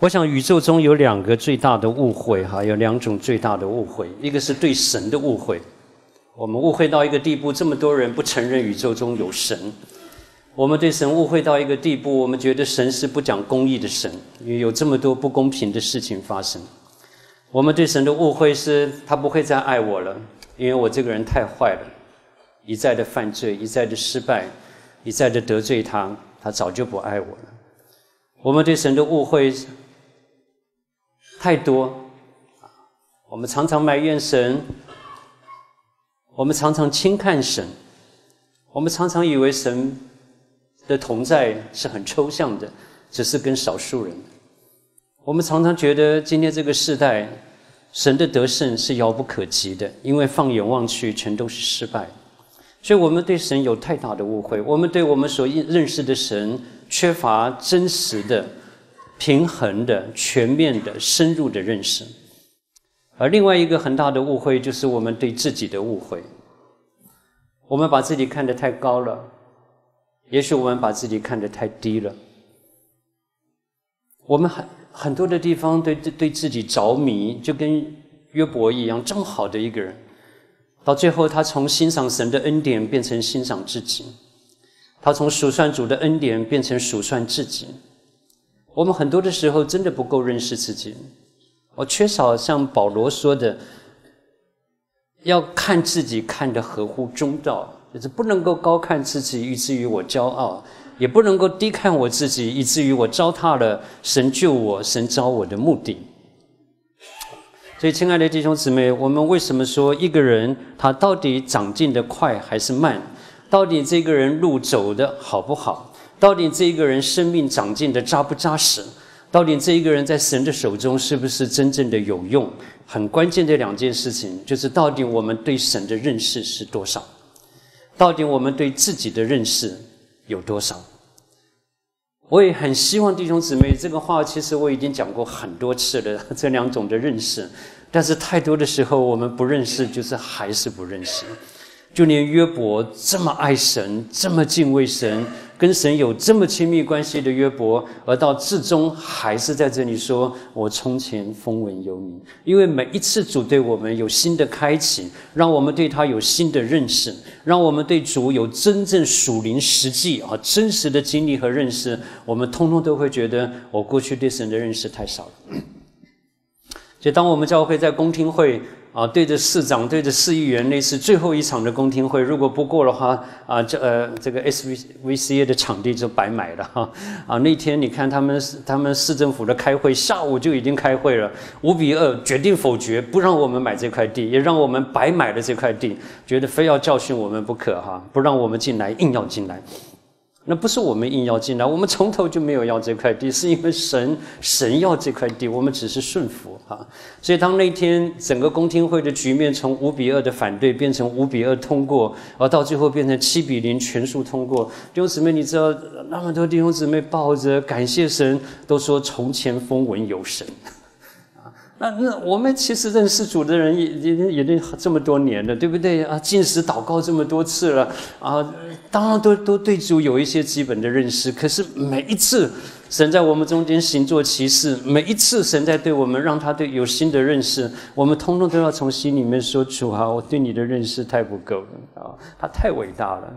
我想宇宙中有两个最大的误会，哈，有两种最大的误会，一个是对神的误会，我们误会到一个地步，这么多人不承认宇宙中有神，我们对神误会到一个地步，我们觉得神是不讲公义的神，因为有这么多不公平的事情发生。我们对神的误会是，他不会再爱我了，因为我这个人太坏了，一再的犯罪，一再的失败，一再的得罪他，他早就不爱我了。我们对神的误会。太多，我们常常埋怨神，我们常常轻看神，我们常常以为神的同在是很抽象的，只是跟少数人。我们常常觉得今天这个时代，神的得胜是遥不可及的，因为放眼望去全都是失败。所以我们对神有太大的误会，我们对我们所认认识的神缺乏真实的。平衡的、全面的、深入的认识，而另外一个很大的误会就是我们对自己的误会。我们把自己看得太高了，也许我们把自己看得太低了。我们很很多的地方对对对自己着迷，就跟约伯一样，这么好的一个人，到最后他从欣赏神的恩典变成欣赏自己，他从数算主的恩典变成数算自己。我们很多的时候真的不够认识自己，我缺少像保罗说的，要看自己看得合乎中道，就是不能够高看自己以至于我骄傲，也不能够低看我自己以至于我糟蹋了神救我、神招我的目的。所以，亲爱的弟兄姊妹，我们为什么说一个人他到底长进的快还是慢？到底这个人路走的好不好？到底这一个人生命长进的扎不扎实？到底这一个人在神的手中是不是真正的有用？很关键的两件事情，就是到底我们对神的认识是多少？到底我们对自己的认识有多少？我也很希望弟兄姊妹，这个话其实我已经讲过很多次了，这两种的认识，但是太多的时候我们不认识，就是还是不认识。就连约伯这么爱神，这么敬畏神。跟神有这么亲密关系的约伯，而到至终还是在这里说：“我从前风闻有你。”因为每一次主对我们有新的开启，让我们对他有新的认识，让我们对主有真正属灵实际啊真实的经历和认识，我们通通都会觉得我过去对神的认识太少了。就，当我们教会在公听会。啊，对着市长，对着市议员，那是最后一场的公听会。如果不过的话，啊，这呃，这个 S V V C A 的场地就白买了哈。啊，那天你看他们他们市政府的开会，下午就已经开会了，五比二决定否决，不让我们买这块地，也让我们白买了这块地，觉得非要教训我们不可哈，不让我们进来，硬要进来。那不是我们硬要进来，我们从头就没有要这块地，是因为神神要这块地，我们只是顺服哈。所以当那天整个公听会的局面从五比二的反对变成五比二通过，而到最后变成七比零全数通过，弟兄姊妹，你知道那么多弟兄姊妹抱着感谢神，都说从前风闻有神。那那我们其实认识主的人也也也得这么多年了，对不对啊？进食祷告这么多次了啊，当然都都对主有一些基本的认识。可是每一次神在我们中间行作奇事，每一次神在对我们让他对有新的认识，我们通通都要从心里面说主啊，我对你的认识太不够了啊，他太伟大了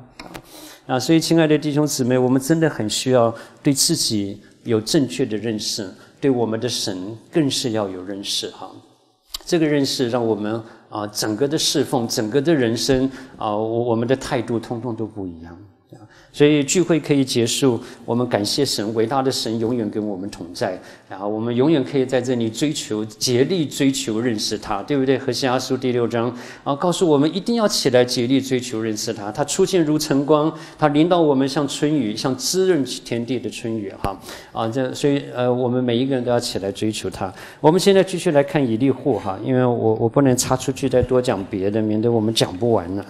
啊！所以亲爱的弟兄姊妹，我们真的很需要对自己有正确的认识。对我们的神更是要有认识哈，这个认识让我们啊整个的侍奉，整个的人生啊，我我们的态度通通都不一样。所以聚会可以结束，我们感谢神，伟大的神永远跟我们同在。然后我们永远可以在这里追求，竭力追求认识他，对不对？和西阿书第六章啊，告诉我们一定要起来竭力追求认识他。他出现如晨光，他领导我们像春雨，像滋润天地的春雨哈啊！这所以呃，我们每一个人都要起来追求他。我们现在继续来看以利户哈，因为我我不能插出去再多讲别的，免得我们讲不完了。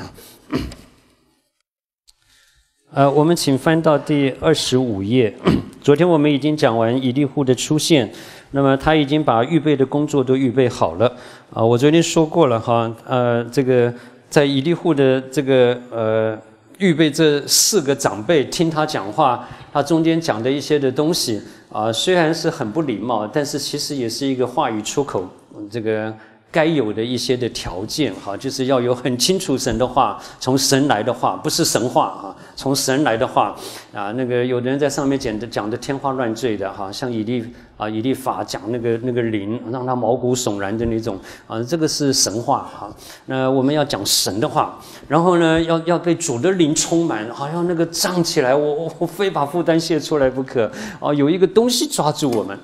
呃，我们请翻到第二十五页。昨天我们已经讲完以利户的出现，那么他已经把预备的工作都预备好了。啊，我昨天说过了哈，呃，这个在以利户的这个呃预备这四个长辈听他讲话，他中间讲的一些的东西啊，虽然是很不礼貌，但是其实也是一个话语出口，这个。该有的一些的条件，哈，就是要有很清楚神的话，从神来的话，不是神话啊，从神来的话，啊，那个有的人在上面讲的讲的天花乱坠的，哈，像以利啊，以利法讲那个那个灵，让他毛骨悚然的那种，啊，这个是神话哈。那我们要讲神的话，然后呢，要要被主的灵充满，好像那个胀起来，我我我非把负担卸出来不可，啊，有一个东西抓住我们。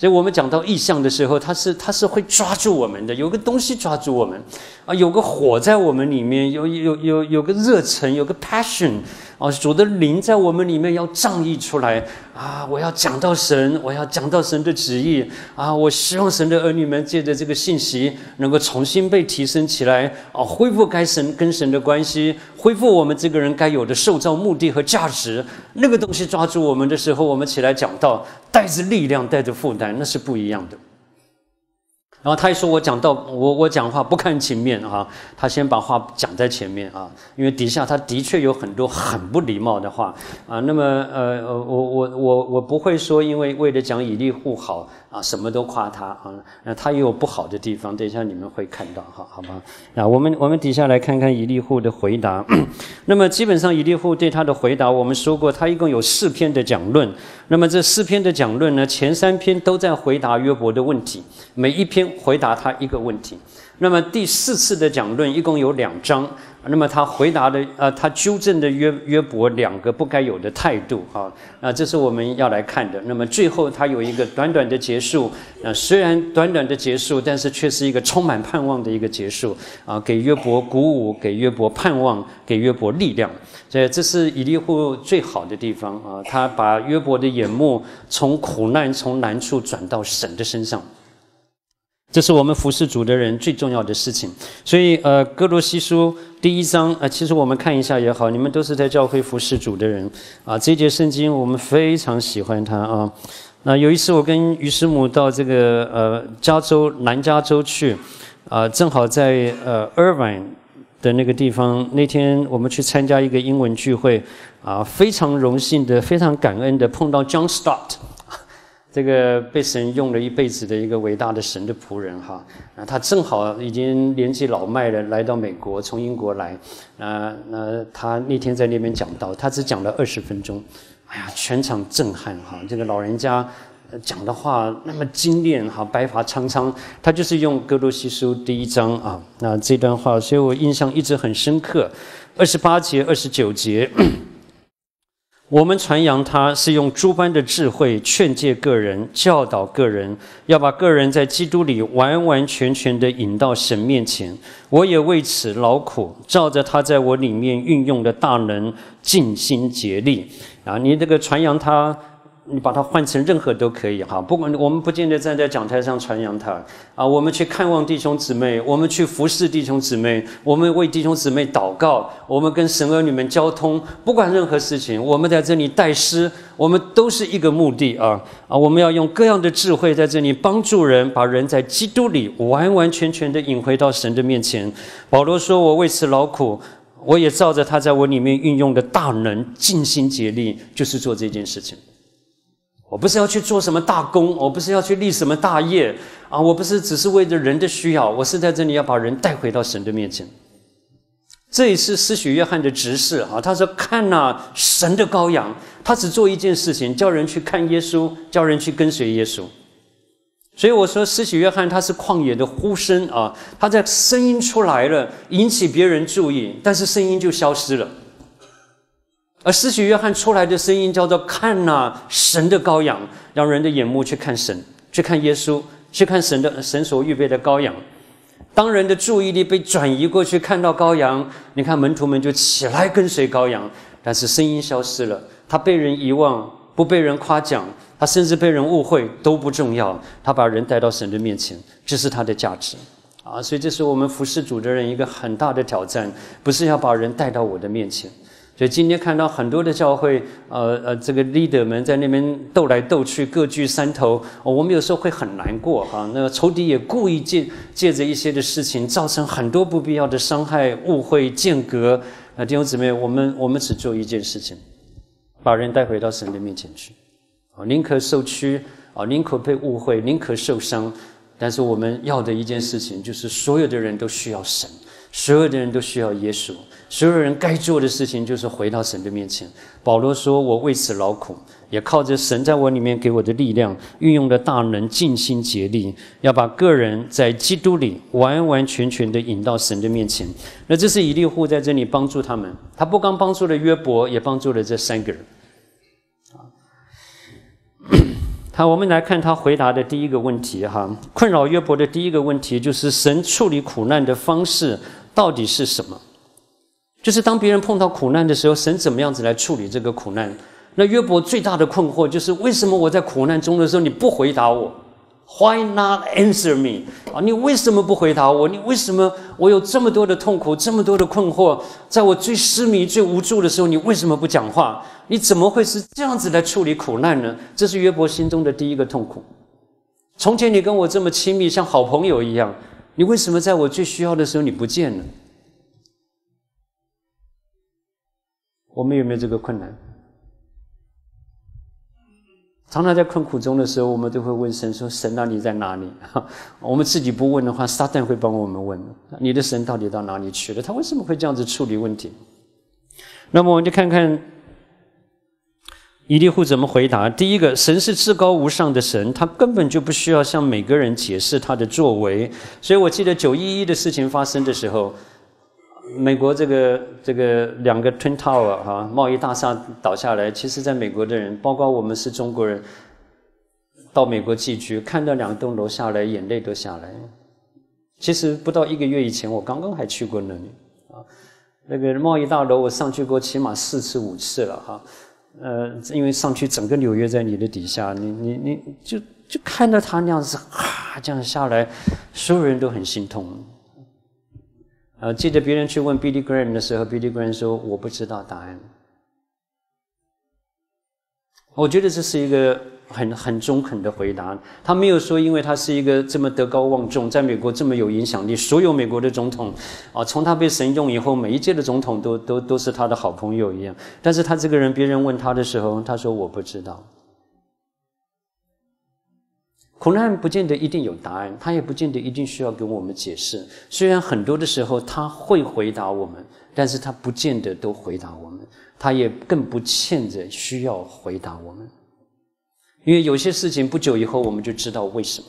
所以我们讲到意象的时候，它是它是会抓住我们的，有个东西抓住我们，啊，有个火在我们里面，有有有有个热忱，有个 passion。哦，主的灵在我们里面要仗义出来啊！我要讲到神，我要讲到神的旨意啊！我希望神的儿女们借着这个信息，能够重新被提升起来啊，恢复该神跟神的关系，恢复我们这个人该有的受造目的和价值。那个东西抓住我们的时候，我们起来讲到，带着力量，带着负担，那是不一样的。然后他一说，我讲到我我讲话不看情面啊，他先把话讲在前面啊，因为底下他的确有很多很不礼貌的话啊。那么呃呃，我我我我不会说，因为为了讲以利护好。啊，什么都夸他啊，那他也有不好的地方，等一下你们会看到，哈，好吧？啊，我们我们底下来看看以利户的回答。那么基本上以利户对他的回答，我们说过，他一共有四篇的讲论。那么这四篇的讲论呢，前三篇都在回答约伯的问题，每一篇回答他一个问题。那么第四次的讲论一共有两章。那么他回答的，呃，他纠正的约约伯两个不该有的态度，啊，啊，这是我们要来看的。那么最后他有一个短短的结束，啊，虽然短短的结束，但是却是一个充满盼望的一个结束，啊，给约伯鼓舞，给约伯盼望，给约伯力量。所以这是以利户最好的地方，啊，他把约伯的眼目从苦难、从难处转到神的身上。这是我们服侍主的人最重要的事情，所以呃，哥罗西书第一章啊，其实我们看一下也好，你们都是在教会服侍主的人啊，这节圣经我们非常喜欢它啊。那有一次我跟于师母到这个呃加州南加州去啊，正好在呃 Irvine 的那个地方，那天我们去参加一个英文聚会啊，非常荣幸的，非常感恩的碰到 John Stott。这个被神用了一辈子的一个伟大的神的仆人哈，啊，他正好已经年纪老迈了，来到美国，从英国来，啊，那他那天在那边讲到，他只讲了二十分钟，哎呀，全场震撼哈，这个老人家讲的话那么精炼哈，白发苍苍，他就是用哥罗西书第一章啊，那这段话，所以我印象一直很深刻，二十八节、二十九节。我们传扬他是用诸般的智慧劝诫个人、教导个人，要把个人在基督里完完全全的引到神面前。我也为此劳苦，照着他在我里面运用的大能，尽心竭力。啊，你这个传扬他。你把它换成任何都可以哈，不管我们不见得站在讲台上传扬它啊，我们去看望弟兄姊妹，我们去服侍弟兄姊妹，我们为弟兄姊妹祷告，我们跟神儿女们交通，不管任何事情，我们在这里带师，我们都是一个目的啊啊！我们要用各样的智慧在这里帮助人，把人在基督里完完全全的引回到神的面前。保罗说：“我为此劳苦，我也照着他在我里面运用的大能，尽心竭力，就是做这件事情。”我不是要去做什么大功，我不是要去立什么大业啊！我不是只是为着人的需要，我是在这里要把人带回到神的面前。这也是施许约翰的执事啊，他说：“看呐，神的羔羊，他只做一件事情，叫人去看耶稣，叫人去跟随耶稣。”所以我说，施许约翰他是旷野的呼声啊，他在声音出来了，引起别人注意，但是声音就消失了。而施洗约翰出来的声音叫做“看呐，神的羔羊”，让人的眼目去看神，去看耶稣，去看神的神所预备的羔羊。当人的注意力被转移过去，看到羔羊，你看门徒们就起来跟随羔羊，但是声音消失了，他被人遗忘，不被人夸奖，他甚至被人误会都不重要，他把人带到神的面前，这是他的价值啊！所以这是我们服侍主的人一个很大的挑战，不是要把人带到我的面前。所以今天看到很多的教会，呃呃，这个 leader 们在那边斗来斗去，各据山头，我们有时候会很难过哈。那仇敌也故意借借着一些的事情，造成很多不必要的伤害、误会、间隔那弟兄姊妹，我们我们只做一件事情，把人带回到神的面前去，啊，宁可受屈，啊，宁可被误会，宁可受伤，但是我们要的一件事情，就是所有的人都需要神。所有的人都需要耶稣，所有人该做的事情就是回到神的面前。保罗说：“我为此劳苦，也靠着神在我里面给我的力量，运用的大能，尽心竭力，要把个人在基督里完完全全的引到神的面前。”那这是以利户在这里帮助他们，他不光帮助了约伯，也帮助了这三个人。好，我们来看他回答的第一个问题哈，困扰约伯的第一个问题就是神处理苦难的方式。到底是什么？就是当别人碰到苦难的时候，神怎么样子来处理这个苦难？那约伯最大的困惑就是：为什么我在苦难中的时候你不回答我？Why not answer me？啊，你为什么不回答我？你为什么我有这么多的痛苦，这么多的困惑，在我最失迷、最无助的时候，你为什么不讲话？你怎么会是这样子来处理苦难呢？这是约伯心中的第一个痛苦。从前你跟我这么亲密，像好朋友一样。你为什么在我最需要的时候你不见了？我们有没有这个困难？常常在困苦中的时候，我们都会问神说：“神啊，你在哪里？” 我们自己不问的话，撒旦会帮我们问：“你的神到底到哪里去了？他为什么会这样子处理问题？”那么，我们就看看。伊利户怎么回答？第一个，神是至高无上的神，他根本就不需要向每个人解释他的作为。所以我记得九一一的事情发生的时候，美国这个这个两个 Twin Tower 哈贸易大厦倒下来，其实在美国的人，包括我们是中国人，到美国寄居，看到两栋楼下来，眼泪都下来。其实不到一个月以前，我刚刚还去过那里啊，那个贸易大楼我上去过起码四次五次了哈。呃，因为上去整个纽约在你的底下，你你你就就看到他那样子，哈，这样下来，所有人都很心痛。呃，记得别人去问 Billy Graham 的时候，Billy Graham 说：“我不知道答案。”我觉得这是一个。很很中肯的回答，他没有说，因为他是一个这么德高望重，在美国这么有影响力，所有美国的总统，啊，从他被神用以后，每一届的总统都都都是他的好朋友一样。但是他这个人，别人问他的时候，他说我不知道。苦难不见得一定有答案，他也不见得一定需要跟我们解释。虽然很多的时候他会回答我们，但是他不见得都回答我们，他也更不欠着需要回答我们。因为有些事情不久以后我们就知道为什么。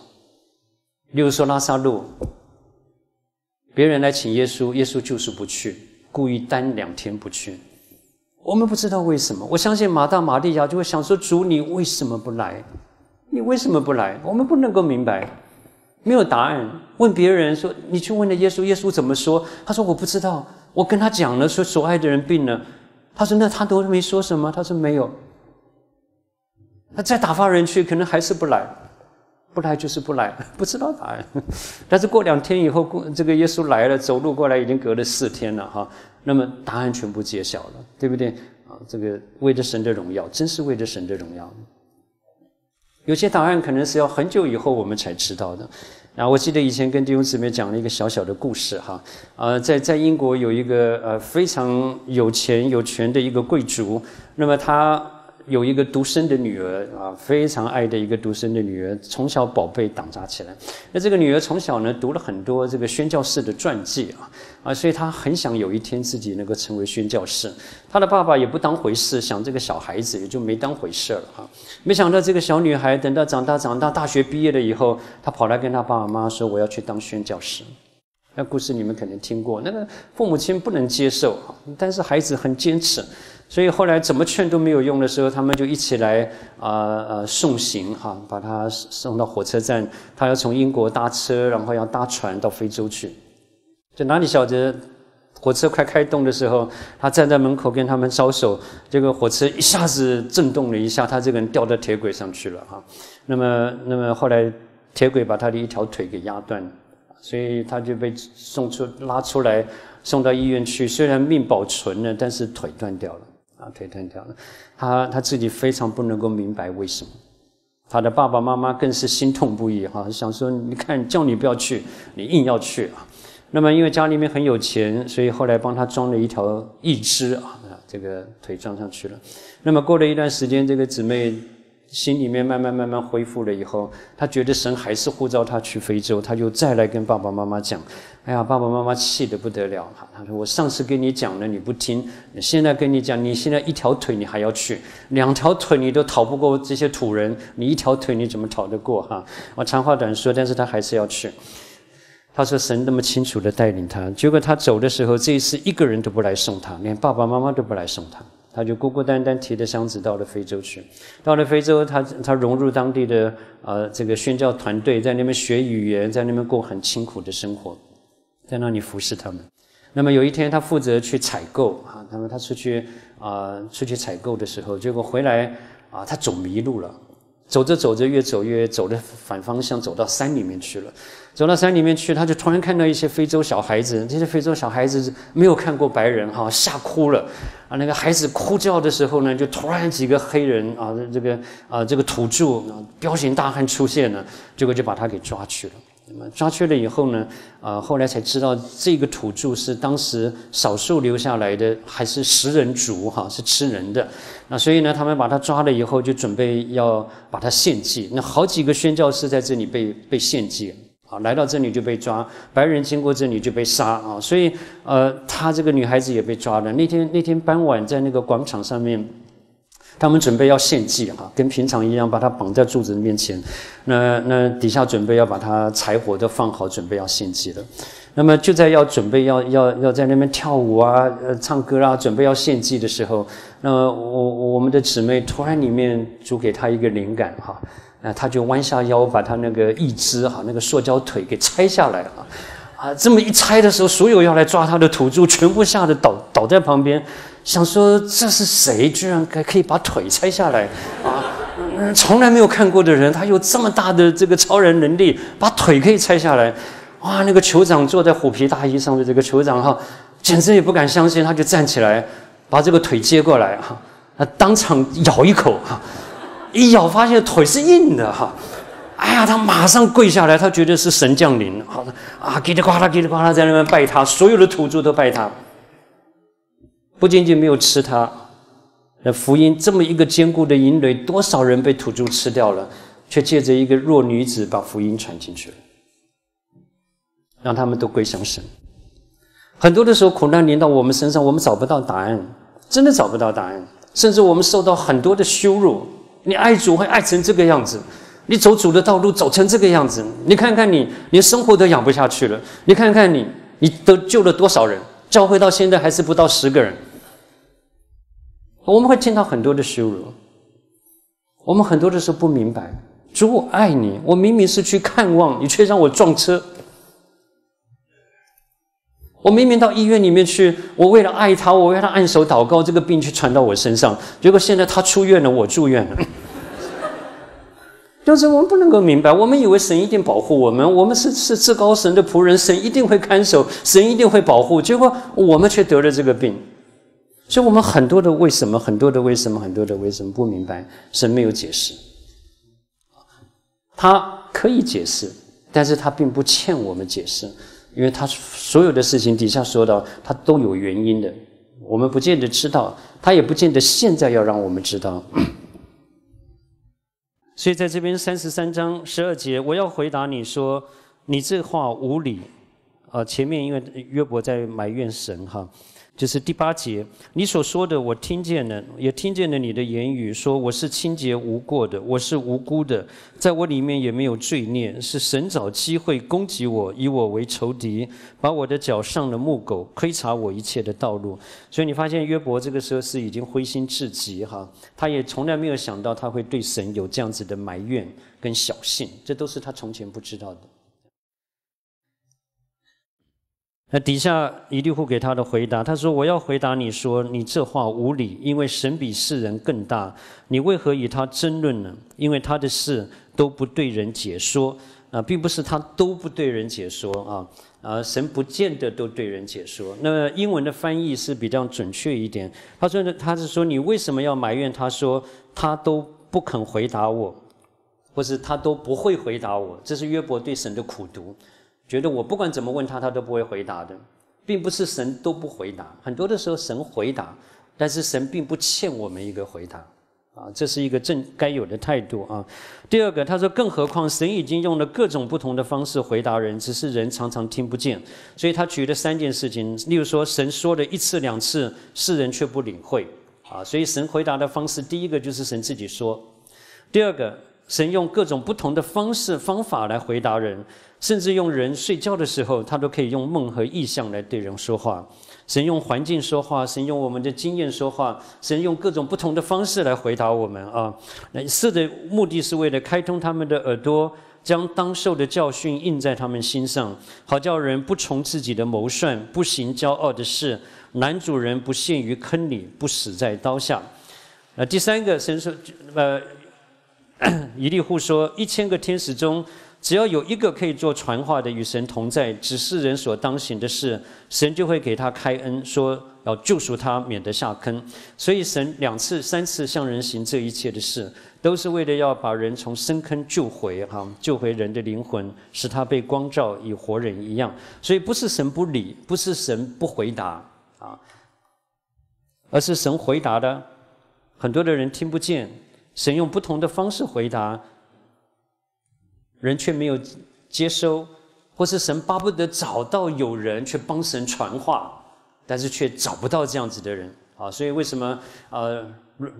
例如说拉萨路，别人来请耶稣，耶稣就是不去，故意耽两天不去。我们不知道为什么。我相信马大、马利亚就会想说：“主，你为什么不来？你为什么不来？”我们不能够明白，没有答案。问别人说：“你去问了耶稣，耶稣怎么说？”他说：“我不知道。”我跟他讲了，说所爱的人病了。他说：“那他都没说什么。”他说：“没有。”他再打发人去，可能还是不来，不来就是不来，不知道答案。但是过两天以后，过这个耶稣来了，走路过来已经隔了四天了哈，那么答案全部揭晓了，对不对？啊，这个为着神的荣耀，真是为着神的荣耀。有些答案可能是要很久以后我们才知道的。啊，我记得以前跟弟兄姊妹讲了一个小小的故事哈，啊，在在英国有一个呃非常有钱有权的一个贵族，那么他。有一个独生的女儿啊，非常爱的一个独生的女儿，从小宝贝挡扎起来。那这个女儿从小呢读了很多这个宣教士的传记啊，啊，所以她很想有一天自己能够成为宣教士。她的爸爸也不当回事，想这个小孩子也就没当回事了哈。没想到这个小女孩等到长大长大，大学毕业了以后，她跑来跟她爸爸妈妈说：“我要去当宣教士。”那故事你们可能听过，那个父母亲不能接受但是孩子很坚持。所以后来怎么劝都没有用的时候，他们就一起来啊呃送行哈，把他送到火车站。他要从英国搭车，然后要搭船到非洲去。就哪里晓得，火车快开动的时候，他站在门口跟他们招手，这个火车一下子震动了一下，他这个人掉到铁轨上去了哈。那么那么后来铁轨把他的一条腿给压断，所以他就被送出拉出来送到医院去。虽然命保存了，但是腿断掉了。啊，腿断掉了，他他自己非常不能够明白为什么，他的爸爸妈妈更是心痛不已哈，想说你看叫你不要去，你硬要去啊，那么因为家里面很有钱，所以后来帮他装了一条义肢啊，这个腿装上去了。那么过了一段时间，这个姊妹。心里面慢慢慢慢恢复了以后，他觉得神还是呼召他去非洲，他就再来跟爸爸妈妈讲：“哎呀，爸爸妈妈气得不得了！哈，他说我上次跟你讲了你不听，现在跟你讲，你现在一条腿你还要去，两条腿你都逃不过这些土人，你一条腿你怎么逃得过？哈，我长话短说，但是他还是要去。他说神那么清楚的带领他，结果他走的时候，这一次一个人都不来送他，连爸爸妈妈都不来送他。”他就孤孤单单提着箱子到了非洲去，到了非洲，他他融入当地的呃这个宣教团队，在那边学语言，在那边过很清苦的生活，在那里服侍他们。那么有一天，他负责去采购啊，那么他出去啊出去采购的时候，结果回来啊，他走迷路了。走着走着，越走越走的反方向，走到山里面去了。走到山里面去，他就突然看到一些非洲小孩子。这些非洲小孩子没有看过白人，哈，吓哭了。啊，那个孩子哭叫的时候呢，就突然几个黑人啊，这个啊，这个土著啊彪形大汉出现了，结果就把他给抓去了。抓去了以后呢，啊，后来才知道这个土著是当时少数留下来的，还是食人族哈，是吃人的。那所以呢，他们把他抓了以后，就准备要把他献祭。那好几个宣教士在这里被被献祭，啊，来到这里就被抓，白人经过这里就被杀啊。所以呃，他这个女孩子也被抓了。那天那天傍晚在那个广场上面。他们准备要献祭哈，跟平常一样，把他绑在柱子面前。那那底下准备要把他柴火都放好，准备要献祭了。那么就在要准备要要要在那边跳舞啊，唱歌啊，准备要献祭的时候，那我我们的姊妹突然里面主给他一个灵感哈，那他就弯下腰把他那个一只哈那个塑胶腿给拆下来啊，啊，这么一拆的时候，所有要来抓他的土著全部吓得倒倒在旁边。想说这是谁？居然可可以把腿拆下来啊！嗯，从来没有看过的人，他有这么大的这个超人能力，把腿可以拆下来。哇！那个酋长坐在虎皮大衣上的这个酋长哈，简直也不敢相信，他就站起来，把这个腿接过来哈，他当场咬一口哈，一咬发现腿是硬的哈，哎呀，他马上跪下来，他觉得是神降临，好的啊，叽里呱啦叽里呱啦在那边拜他，所有的土著都拜他。不仅仅没有吃他，那福音这么一个坚固的营垒，多少人被土著吃掉了，却借着一个弱女子把福音传进去了，让他们都归向神。很多的时候，苦难临到我们身上，我们找不到答案，真的找不到答案，甚至我们受到很多的羞辱。你爱主会爱成这个样子，你走主的道路走成这个样子，你看看你连生活都养不下去了，你看看你，你都救了多少人？教会到现在还是不到十个人。我们会听到很多的羞辱，我们很多的时候不明白，主我爱你，我明明是去看望你，却让我撞车。我明明到医院里面去，我为了爱他，我为他按手祷告，这个病却传到我身上，结果现在他出院了，我住院了。就是我们不能够明白，我们以为神一定保护我们，我们是是至高神的仆人，神一定会看守，神一定会保护，结果我们却得了这个病。所以，我们很多的为什么，很多的为什么，很多的为什么不明白，神没有解释。他可以解释，但是他并不欠我们解释，因为他所有的事情底下说到，他都有原因的，我们不见得知道，他也不见得现在要让我们知道。所以，在这边三十三章十二节，我要回答你说，你这话无理。啊，前面因为约伯在埋怨神哈。就是第八节，你所说的我听见了，也听见了你的言语，说我是清洁无过的，我是无辜的，在我里面也没有罪孽，是神找机会攻击我，以我为仇敌，把我的脚上了木狗，窥察我一切的道路。所以你发现约伯这个时候是已经灰心至极哈，他也从来没有想到他会对神有这样子的埋怨跟小信，这都是他从前不知道的。那底下一利户给他的回答，他说：“我要回答你说，你这话无理，因为神比世人更大。你为何与他争论呢？因为他的事都不对人解说啊，并不是他都不对人解说啊，啊，神不见得都对人解说。那英文的翻译是比较准确一点。他说呢，他是说你为什么要埋怨他？说他都不肯回答我，或是他都不会回答我。这是约伯对神的苦读。”觉得我不管怎么问他，他都不会回答的，并不是神都不回答，很多的时候神回答，但是神并不欠我们一个回答，啊，这是一个正该有的态度啊。第二个，他说，更何况神已经用了各种不同的方式回答人，只是人常常听不见，所以他举了三件事情，例如说，神说了一次两次，世人却不领会，啊，所以神回答的方式，第一个就是神自己说，第二个。神用各种不同的方式方法来回答人，甚至用人睡觉的时候，他都可以用梦和意象来对人说话。神用环境说话，神用我们的经验说话，神用各种不同的方式来回答我们啊。那四的目的是为了开通他们的耳朵，将当受的教训印在他们心上，好叫人不从自己的谋算，不行骄傲的事。男主人不陷于坑里，不死在刀下。那第三个，神说，呃。以利户说：“一千个天使中，只要有一个可以做传话的，与神同在，只是人所当行的事，神就会给他开恩，说要救赎他，免得下坑。所以神两次、三次向人行这一切的事，都是为了要把人从深坑救回，哈，救回人的灵魂，使他被光照，与活人一样。所以不是神不理，不是神不回答啊，而是神回答的，很多的人听不见。”神用不同的方式回答，人却没有接收，或是神巴不得找到有人去帮神传话，但是却找不到这样子的人啊！所以为什么呃？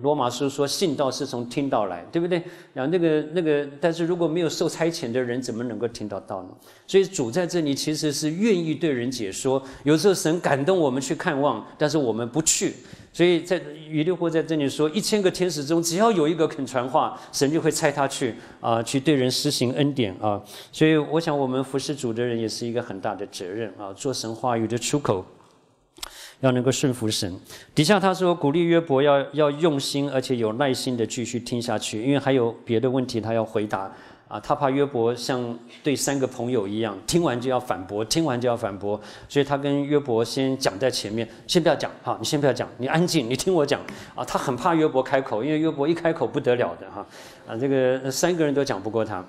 罗马书说信道是从听到来，对不对？然后那个那个，但是如果没有受差遣的人，怎么能够听到道呢？所以主在这里其实是愿意对人解说。有时候神感动我们去看望，但是我们不去。所以在于六或在这里说，一千个天使中，只要有一个肯传话，神就会差他去啊，去对人施行恩典啊。所以我想，我们服侍主的人也是一个很大的责任啊，做神话语的出口。要能够顺服神。底下他说，鼓励约伯要要用心，而且有耐心的继续听下去，因为还有别的问题他要回答。啊，他怕约伯像对三个朋友一样，听完就要反驳，听完就要反驳，所以他跟约伯先讲在前面，先不要讲，哈，你先不要讲，你安静，你听我讲。啊，他很怕约伯开口，因为约伯一开口不得了的，哈，啊，这个三个人都讲不过他。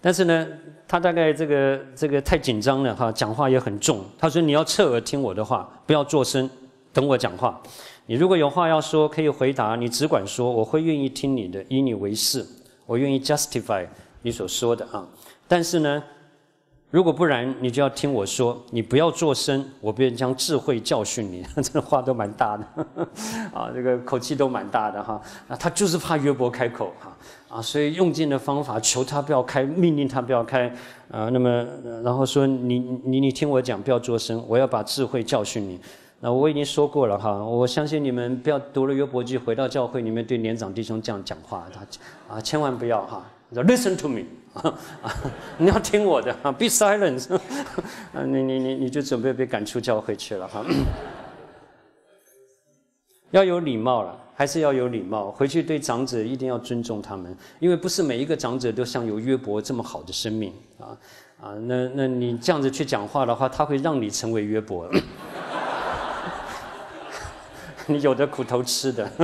但是呢，他大概这个这个太紧张了哈，讲话也很重。他说：“你要侧耳听我的话，不要作声，等我讲话。你如果有话要说，可以回答，你只管说，我会愿意听你的，以你为是，我愿意 justify 你所说的啊。但是呢。”如果不然，你就要听我说，你不要作声，我便将智慧教训你。这话都蛮大的，啊，这个口气都蛮大的哈。啊，他就是怕约伯开口哈，啊，所以用尽的方法求他不要开，命令他不要开，啊，那么然后说你你你听我讲，不要作声，我要把智慧教训你。那我已经说过了哈，我相信你们不要读了约伯记回到教会里面对年长弟兄这样讲话，啊，千万不要哈。Listen to me，啊，你要听我的啊，Be silent，你你你你就准备被赶出教会去了哈。要有礼貌了，还是要有礼貌。回去对长者一定要尊重他们，因为不是每一个长者都像有约伯这么好的生命啊啊，那那你这样子去讲话的话，他会让你成为约伯，你有的苦头吃的。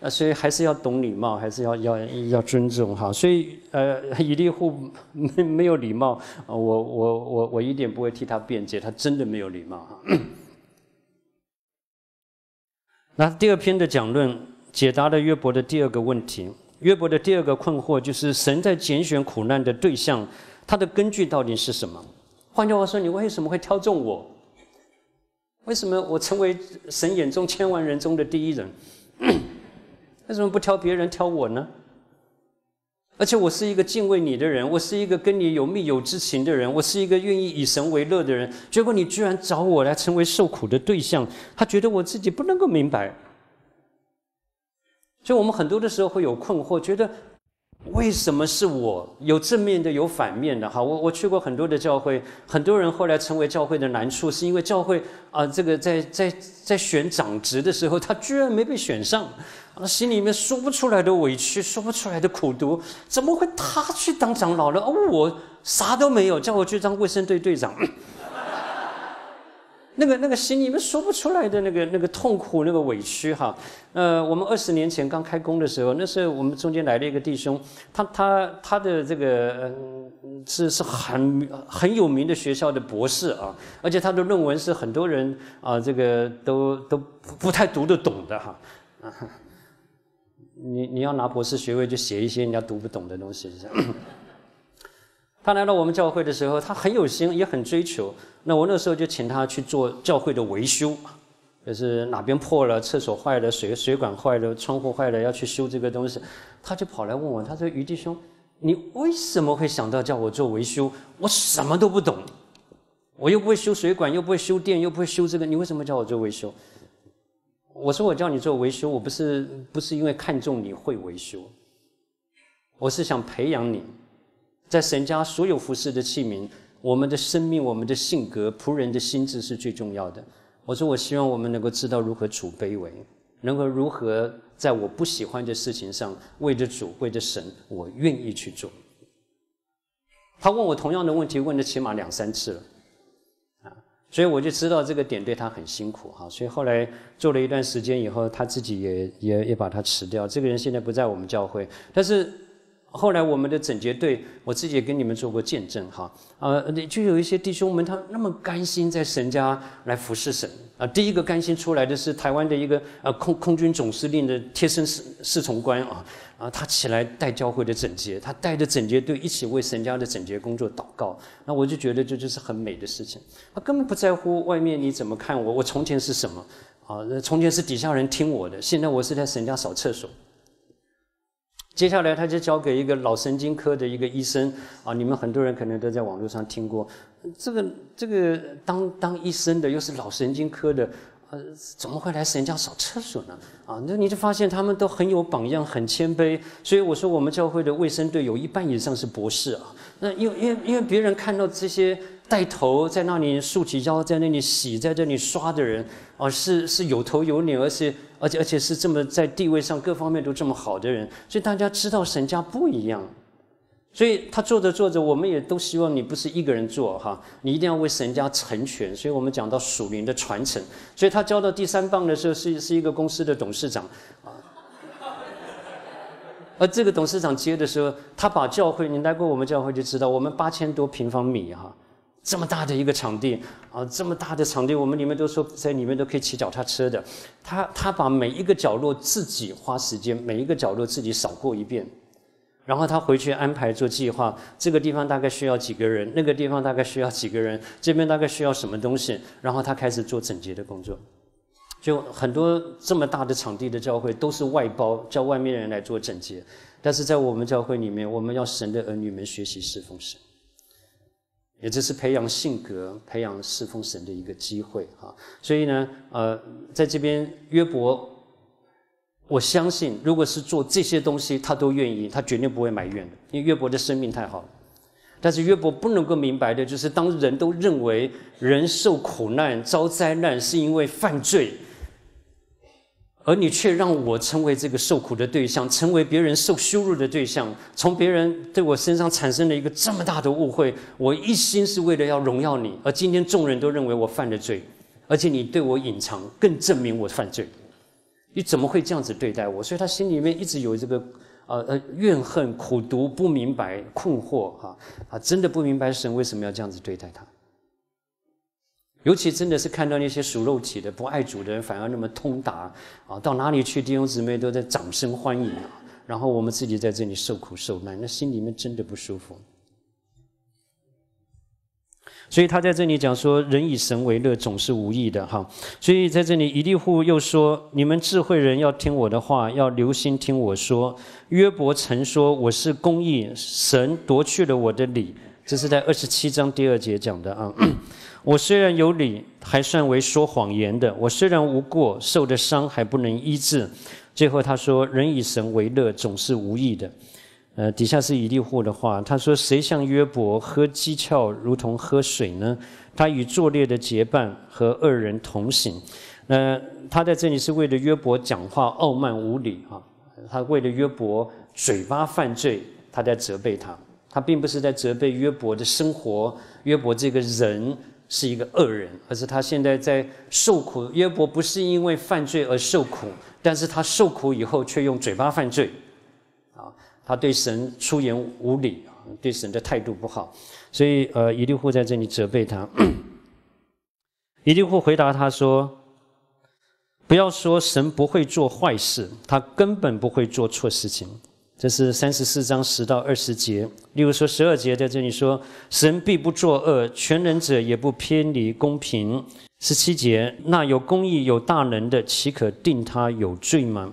啊，所以还是要懂礼貌，还是要要要尊重哈。所以呃，以利户没没有礼貌啊，我我我我一点不会替他辩解，他真的没有礼貌哈。那第二篇的讲论解答了约伯的第二个问题，约伯的第二个困惑就是神在拣选苦难的对象，他的根据到底是什么？换句话说，你为什么会挑中我？为什么我成为神眼中千万人中的第一人？为什么不挑别人，挑我呢？而且我是一个敬畏你的人，我是一个跟你有密友之情的人，我是一个愿意以神为乐的人。结果你居然找我来成为受苦的对象，他觉得我自己不能够明白。所以我们很多的时候会有困惑，觉得。为什么是我？有正面的，有反面的。哈，我我去过很多的教会，很多人后来成为教会的难处，是因为教会啊，这个在在在选长职的时候，他居然没被选上，啊，心里面说不出来的委屈，说不出来的苦毒，怎么会他去当长老了？而我啥都没有，叫我去当卫生队队长。那个那个心里面说不出来的那个那个痛苦，那个委屈哈。呃，我们二十年前刚开工的时候，那时候我们中间来了一个弟兄，他他他的这个嗯是是很很有名的学校的博士啊，而且他的论文是很多人啊这个都都不太读得懂的哈。你你要拿博士学位，就写一些人家读不懂的东西。他来到我们教会的时候，他很有心，也很追求。那我那时候就请他去做教会的维修，就是哪边破了，厕所坏了，水水管坏了，窗户坏了，要去修这个东西。他就跑来问我，他说：“于弟兄，你为什么会想到叫我做维修？我什么都不懂，我又不会修水管，又不会修电，又不会修这个，你为什么叫我做维修？”我说：“我叫你做维修，我不是不是因为看重你会维修，我是想培养你。”在神家所有服侍的器皿，我们的生命、我们的性格、仆人的心智是最重要的。我说，我希望我们能够知道如何处卑微，能够如何在我不喜欢的事情上，为着主、为着神，我愿意去做。他问我同样的问题，问了起码两三次了，啊，所以我就知道这个点对他很辛苦哈。所以后来做了一段时间以后，他自己也也也把他辞掉。这个人现在不在我们教会，但是。后来我们的整洁队，我自己也跟你们做过见证哈，呃，就有一些弟兄们，他那么甘心在神家来服侍神啊。第一个甘心出来的是台湾的一个呃空空军总司令的贴身侍侍从官啊，啊，他起来带教会的整洁，他带着整洁队一起为神家的整洁工作祷告。那我就觉得这就是很美的事情。他根本不在乎外面你怎么看我，我从前是什么啊？从前是底下人听我的，现在我是在神家扫厕所。接下来他就交给一个脑神经科的一个医生啊，你们很多人可能都在网络上听过，这个这个当当医生的又是脑神经科的，呃，怎么会来神家扫厕所呢？啊，那你就发现他们都很有榜样，很谦卑。所以我说我们教会的卫生队有一半以上是博士啊。那因为因为因为别人看到这些带头在那里竖起腰在那里洗在这里刷的人啊，是是有头有脸，而且。而且而且是这么在地位上各方面都这么好的人，所以大家知道神家不一样，所以他做着做着，我们也都希望你不是一个人做哈，你一定要为神家成全。所以我们讲到属灵的传承，所以他交到第三棒的时候是是一个公司的董事长啊，而这个董事长接的时候，他把教会，你来过我们教会就知道，我们八千多平方米哈。这么大的一个场地啊，这么大的场地，我们里面都说在里面都可以骑脚踏车的。他他把每一个角落自己花时间，每一个角落自己扫过一遍，然后他回去安排做计划。这个地方大概需要几个人，那个地方大概需要几个人，这边大概需要什么东西，然后他开始做整洁的工作。就很多这么大的场地的教会都是外包，叫外面人来做整洁。但是在我们教会里面，我们要神的儿女们学习侍奉神。也就是培养性格、培养侍奉神的一个机会哈。所以呢，呃，在这边约伯，我相信，如果是做这些东西，他都愿意，他绝对不会埋怨的，因为约伯的生命太好了。但是约伯不能够明白的就是，当人都认为人受苦难、遭灾难是因为犯罪。而你却让我成为这个受苦的对象，成为别人受羞辱的对象，从别人对我身上产生了一个这么大的误会。我一心是为了要荣耀你，而今天众人都认为我犯了罪，而且你对我隐藏，更证明我犯罪。你怎么会这样子对待我？所以他心里面一直有这个呃呃怨恨、苦毒、不明白、困惑哈啊，真的不明白神为什么要这样子对待他。尤其真的是看到那些属肉体的不爱主的人，反而那么通达啊！到哪里去，弟兄姊妹都在掌声欢迎啊！然后我们自己在这里受苦受难，那心里面真的不舒服。所以他在这里讲说：“人以神为乐，总是无益的。”哈！所以在这里，以利户又说：“你们智慧人要听我的话，要留心听我说。约伯曾说：我是公义，神夺去了我的理。”这是在二十七章第二节讲的啊。我虽然有理，还算为说谎言的；我虽然无过，受的伤还不能医治。最后他说：“人以神为乐，总是无益的。”呃，底下是以利户的话，他说：“谁像约伯喝鸡窍如同喝水呢？他与作孽的结伴，和恶人同行。”呃，他在这里是为了约伯讲话傲慢无礼啊！他为了约伯嘴巴犯罪，他在责备他。他并不是在责备约伯的生活，约伯这个人。是一个恶人，而是他现在在受苦。约伯不是因为犯罪而受苦，但是他受苦以后却用嘴巴犯罪，啊，他对神出言无礼，对神的态度不好，所以呃，以利户在这里责备他。以利户回答他说：“不要说神不会做坏事，他根本不会做错事情。”这是三十四章十到二十节。例如说十二节在这里说：“神必不作恶，全能者也不偏离公平。”十七节：“那有公义有大能的，岂可定他有罪吗？”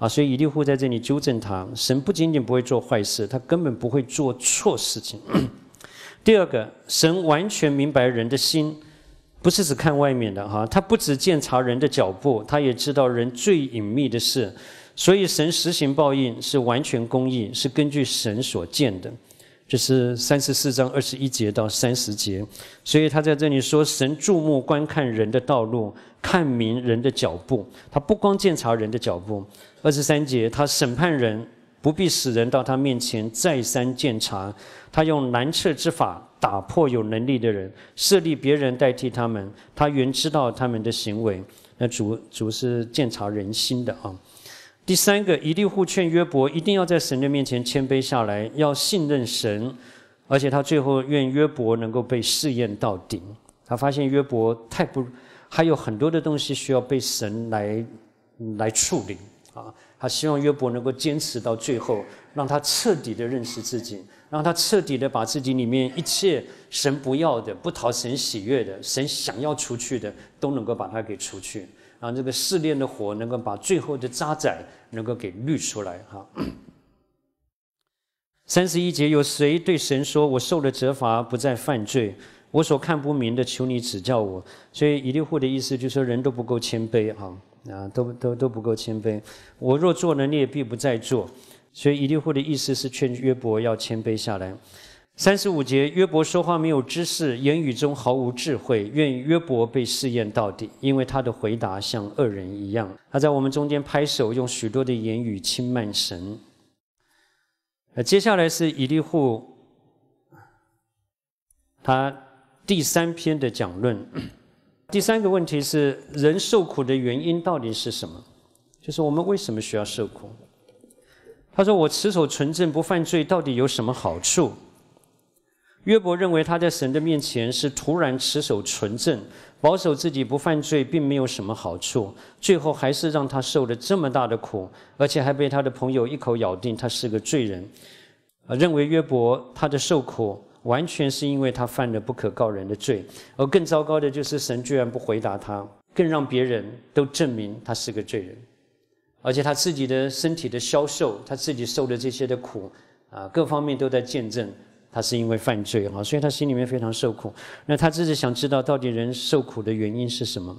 啊，所以以利户在这里纠正他：神不仅仅不会做坏事，他根本不会做错事情。第二个，神完全明白人的心，不是只看外面的哈，他不只鉴察人的脚步，他也知道人最隐秘的事。所以神实行报应是完全公义，是根据神所见的。这是三十四章二十一节到三十节。所以他在这里说，神注目观看人的道路，看明人的脚步。他不光检查人的脚步。二十三节，他审判人，不必使人到他面前再三检查。他用难测之法打破有能力的人，设立别人代替他们。他原知道他们的行为。那主主是检查人心的啊。第三个，以利户劝约伯一定要在神的面前谦卑下来，要信任神，而且他最后愿约伯能够被试验到底。他发现约伯太不，还有很多的东西需要被神来来处理啊。他希望约伯能够坚持到最后，让他彻底的认识自己，让他彻底的把自己里面一切神不要的、不讨神喜悦的、神想要除去的，都能够把它给除去。让这个试炼的火能够把最后的渣滓能够给滤出来哈。三十一节，有谁对神说：“我受了责罚，不再犯罪？我所看不明的，求你指教我。”所以以利户的意思就是说，人都不够谦卑哈啊，都都都不够谦卑。我若做了孽，必不再做。所以以利户的意思是劝约伯要谦卑下来。三十五节，约伯说话没有知识，言语中毫无智慧。愿约伯被试验到底，因为他的回答像恶人一样。他在我们中间拍手，用许多的言语轻慢神。那接下来是以利户，他第三篇的讲论。第三个问题是：人受苦的原因到底是什么？就是我们为什么需要受苦？他说：“我持守纯正，不犯罪，到底有什么好处？”约伯认为他在神的面前是突然持守纯正，保守自己不犯罪，并没有什么好处。最后还是让他受了这么大的苦，而且还被他的朋友一口咬定他是个罪人。认为约伯他的受苦完全是因为他犯了不可告人的罪。而更糟糕的就是神居然不回答他，更让别人都证明他是个罪人。而且他自己的身体的消瘦，他自己受的这些的苦啊，各方面都在见证。他是因为犯罪哈，所以他心里面非常受苦。那他自己想知道，到底人受苦的原因是什么？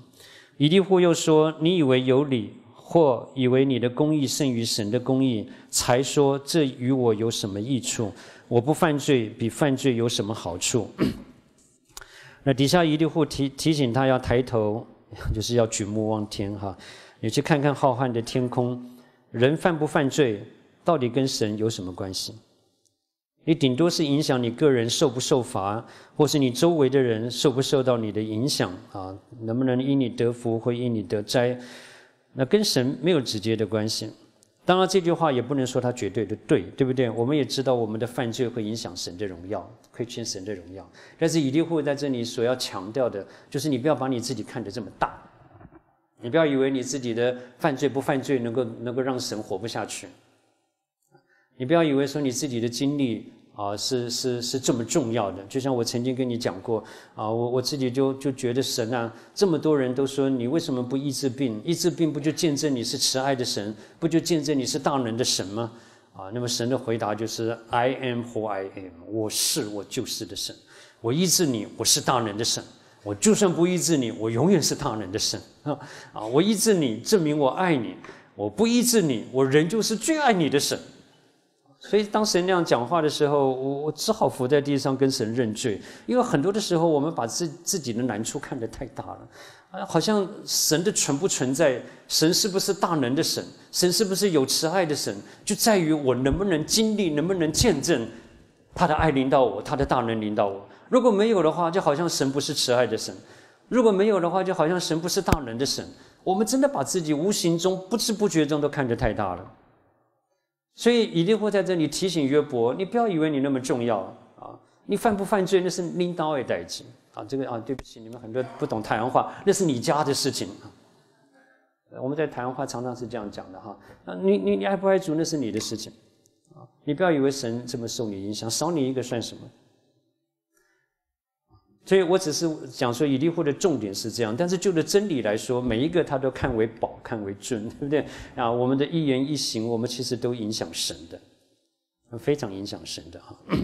以利户又说：“你以为有理，或以为你的公义胜于神的公义，才说这与我有什么益处？我不犯罪，比犯罪有什么好处？” 那底下一利户提提醒他要抬头，就是要举目望天哈，你去看看浩瀚的天空。人犯不犯罪，到底跟神有什么关系？你顶多是影响你个人受不受罚，或是你周围的人受不受到你的影响啊？能不能因你得福，或因你得灾？那跟神没有直接的关系。当然，这句话也不能说它绝对的对，对不对？我们也知道，我们的犯罪会影响神的荣耀，亏欠神的荣耀。但是以利户在这里所要强调的，就是你不要把你自己看得这么大，你不要以为你自己的犯罪不犯罪，能够能够让神活不下去。你不要以为说你自己的经历啊是是是这么重要的，就像我曾经跟你讲过啊，我我自己就就觉得神啊，这么多人都说你为什么不医治病？医治病不就见证你是慈爱的神，不就见证你是大能的神吗？啊，那么神的回答就是 I am who I am，我是我就是的神，我医治你，我是大能的神，我就算不医治你，我永远是大能的神啊！啊，我医治你，证明我爱你；我不医治你，我仍旧是最爱你的神。所以，当神那样讲话的时候，我我只好伏在地上跟神认罪，因为很多的时候，我们把自自己的难处看得太大了，啊，好像神的存不存在，神是不是大能的神，神是不是有慈爱的神，就在于我能不能经历，能不能见证他的爱临到我，他的大能临到我。如果没有的话，就好像神不是慈爱的神；如果没有的话，就好像神不是大能的神。我们真的把自己无形中、不知不觉中都看得太大了。所以一定会在这里提醒约伯：你不要以为你那么重要啊！你犯不犯罪那是拎刀而代之啊！这个啊，对不起，你们很多不懂台湾话，那是你家的事情啊。我们在台湾话常常是这样讲的哈。啊，你你你爱不爱主那是你的事情啊。你不要以为神这么受你影响，少你一个算什么？所以我只是讲说以利户的重点是这样，但是就着真理来说，每一个他都看为宝，看为尊，对不对？啊，我们的一言一行，我们其实都影响神的，非常影响神的哈。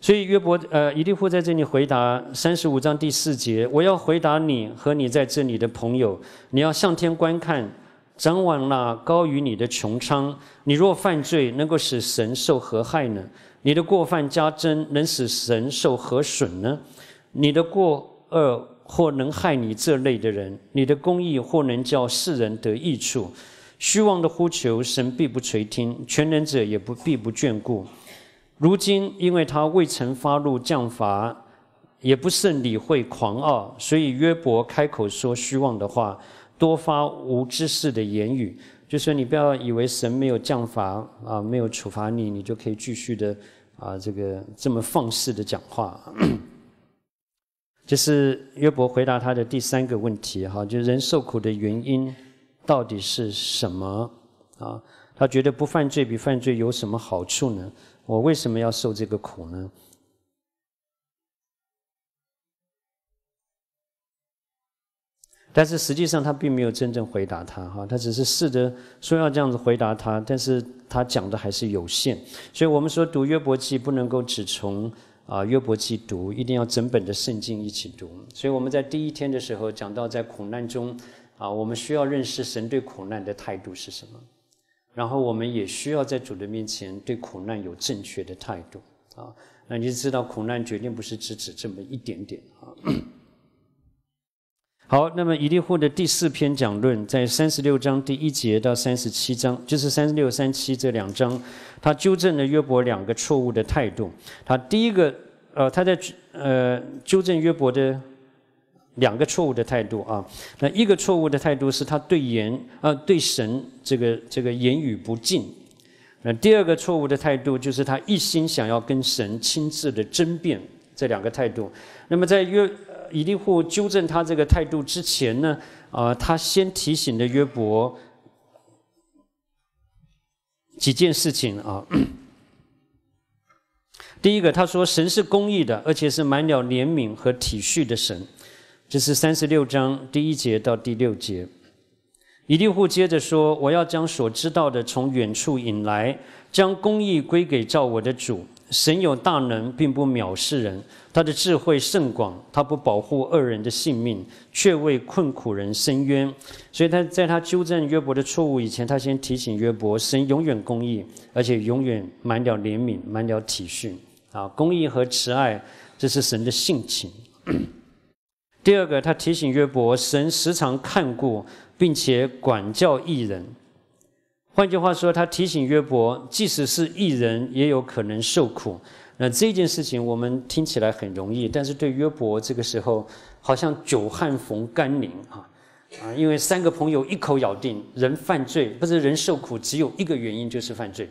所以约伯呃以利户在这里回答三十五章第四节，我要回答你和你在这里的朋友，你要向天观看。张望那高于你的穹苍，你若犯罪，能够使神受何害呢？你的过犯加增，能使神受何损呢？你的过恶或能害你这类的人，你的公义或能叫世人得益处。虚妄的呼求，神必不垂听；全能者也不必不眷顾。如今，因为他未曾发怒降罚，也不甚理会狂傲，所以约伯开口说虚妄的话。多发无知识的言语，就说你不要以为神没有降罚啊，没有处罚你，你就可以继续的啊，这个这么放肆的讲话。这是约伯回答他的第三个问题哈，就人受苦的原因到底是什么啊？他觉得不犯罪比犯罪有什么好处呢？我为什么要受这个苦呢？但是实际上他并没有真正回答他哈，他只是试着说要这样子回答他，但是他讲的还是有限。所以我们说读约伯记不能够只从啊约伯记读，一定要整本的圣经一起读。所以我们在第一天的时候讲到，在苦难中啊，我们需要认识神对苦难的态度是什么，然后我们也需要在主的面前对苦难有正确的态度啊。那你就知道苦难决定不是只指这么一点点啊。好，那么以利户的第四篇讲论，在三十六章第一节到三十七章，就是三十六、三七这两章，他纠正了约伯两个错误的态度。他第一个，呃，他在呃纠正约伯的两个错误的态度啊。那一个错误的态度是他对言啊对神这个这个言语不敬。那第二个错误的态度就是他一心想要跟神亲自的争辩这两个态度。那么在约。以利户纠正他这个态度之前呢，啊，他先提醒了约伯几件事情啊。第一个，他说神是公义的，而且是满了怜悯和体恤的神，这是三十六章第一节到第六节。以利户接着说：“我要将所知道的从远处引来，将公义归给造我的主。”神有大能，并不藐视人；他的智慧甚广，他不保护恶人的性命，却为困苦人伸冤。所以他在他纠正约伯的错误以前，他先提醒约伯：神永远公义，而且永远满了怜悯，满了体恤。啊，公义和慈爱，这是神的性情。第二个，他提醒约伯：神时常看顾，并且管教艺人。换句话说，他提醒约伯，即使是异人，也有可能受苦。那这件事情我们听起来很容易，但是对约伯这个时候，好像久旱逢甘霖啊啊！因为三个朋友一口咬定，人犯罪不是人受苦，只有一个原因就是犯罪。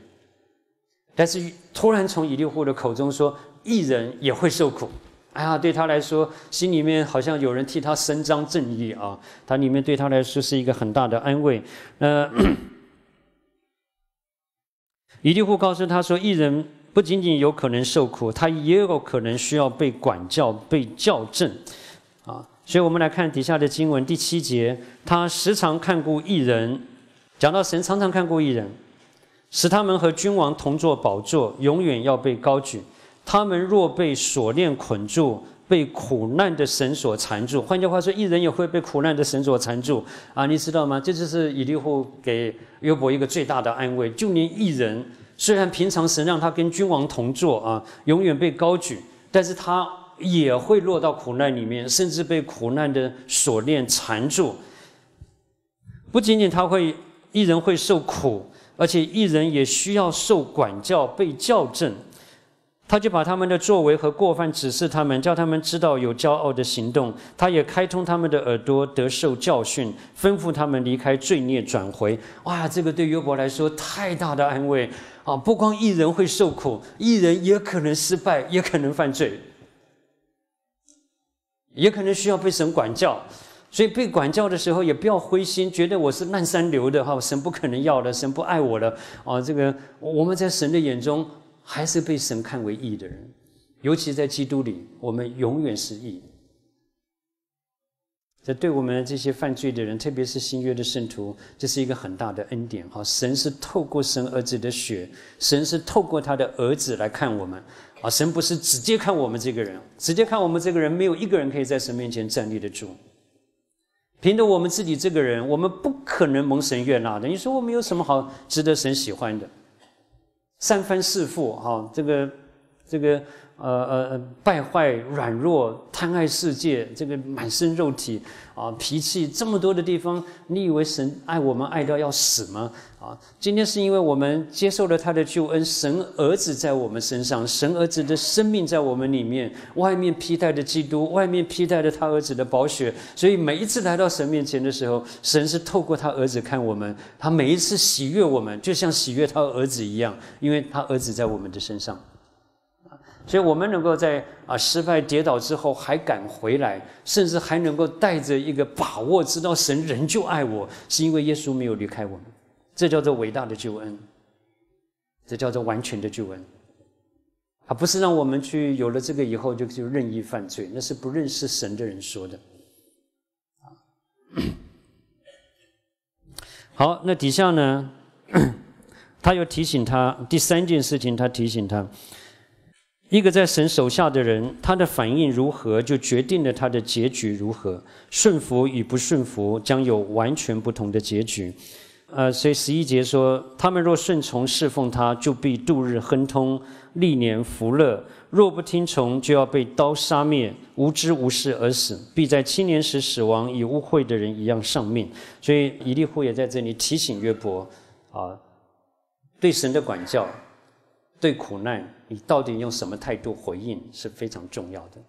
但是突然从以利户的口中说，异人也会受苦，哎呀，对他来说，心里面好像有人替他伸张正义啊！他里面对他来说是一个很大的安慰。呃。以利户告诉他说：“艺人不仅仅有可能受苦，他也有可能需要被管教、被校正。”啊，所以我们来看底下的经文第七节：他时常看顾艺人，讲到神常常看顾艺人，使他们和君王同坐宝座，永远要被高举。他们若被锁链捆住，被苦难的绳索缠住，换句话说，艺人也会被苦难的绳索缠住啊！你知道吗？这就是以利户给约伯一个最大的安慰。就连艺人，虽然平常神让他跟君王同坐啊，永远被高举，但是他也会落到苦难里面，甚至被苦难的锁链缠住。不仅仅他会，艺人会受苦。而且艺人也需要受管教、被校正。他就把他们的作为和过犯指示他们，叫他们知道有骄傲的行动。他也开通他们的耳朵，得受教训，吩咐他们离开罪孽，转回。哇，这个对约伯来说太大的安慰啊！不光艺人会受苦，艺人也可能失败，也可能犯罪，也可能需要被神管教。所以被管教的时候，也不要灰心，觉得我是烂三流的哈，神不可能要的，神不爱我了啊！这个我们在神的眼中。还是被神看为义的人，尤其在基督里，我们永远是义。这对我们这些犯罪的人，特别是新约的圣徒，这是一个很大的恩典。哈，神是透过神儿子的血，神是透过他的儿子来看我们。啊，神不是直接看我们这个人，直接看我们这个人，没有一个人可以在神面前站立得住。凭着我们自己这个人，我们不可能蒙神悦纳的。你说我们有什么好值得神喜欢的？三番四复，哈，这个，这个，呃呃，败坏、软弱、贪爱世界，这个满身肉体，啊，脾气这么多的地方，你以为神爱我们爱到要死吗？啊，今天是因为我们接受了他的救恩，神儿子在我们身上，神儿子的生命在我们里面，外面披戴的基督，外面披戴着他儿子的宝血，所以每一次来到神面前的时候，神是透过他儿子看我们，他每一次喜悦我们，就像喜悦他儿子一样，因为他儿子在我们的身上，所以我们能够在啊失败跌倒之后还敢回来，甚至还能够带着一个把握，知道神仍旧爱我，是因为耶稣没有离开我们。这叫做伟大的救恩，这叫做完全的救恩。他不是让我们去有了这个以后就就任意犯罪，那是不认识神的人说的。好，那底下呢，他又提醒他第三件事情，他提醒他，一个在神手下的人，他的反应如何，就决定了他的结局如何。顺服与不顺服将有完全不同的结局。呃，所以十一节说，他们若顺从侍奉他，就必度日亨通，历年福乐；若不听从，就要被刀杀灭，无知无事而死，必在青年时死亡，以污秽的人一样丧命。所以以利户也在这里提醒约伯啊，对神的管教，对苦难，你到底用什么态度回应是非常重要的。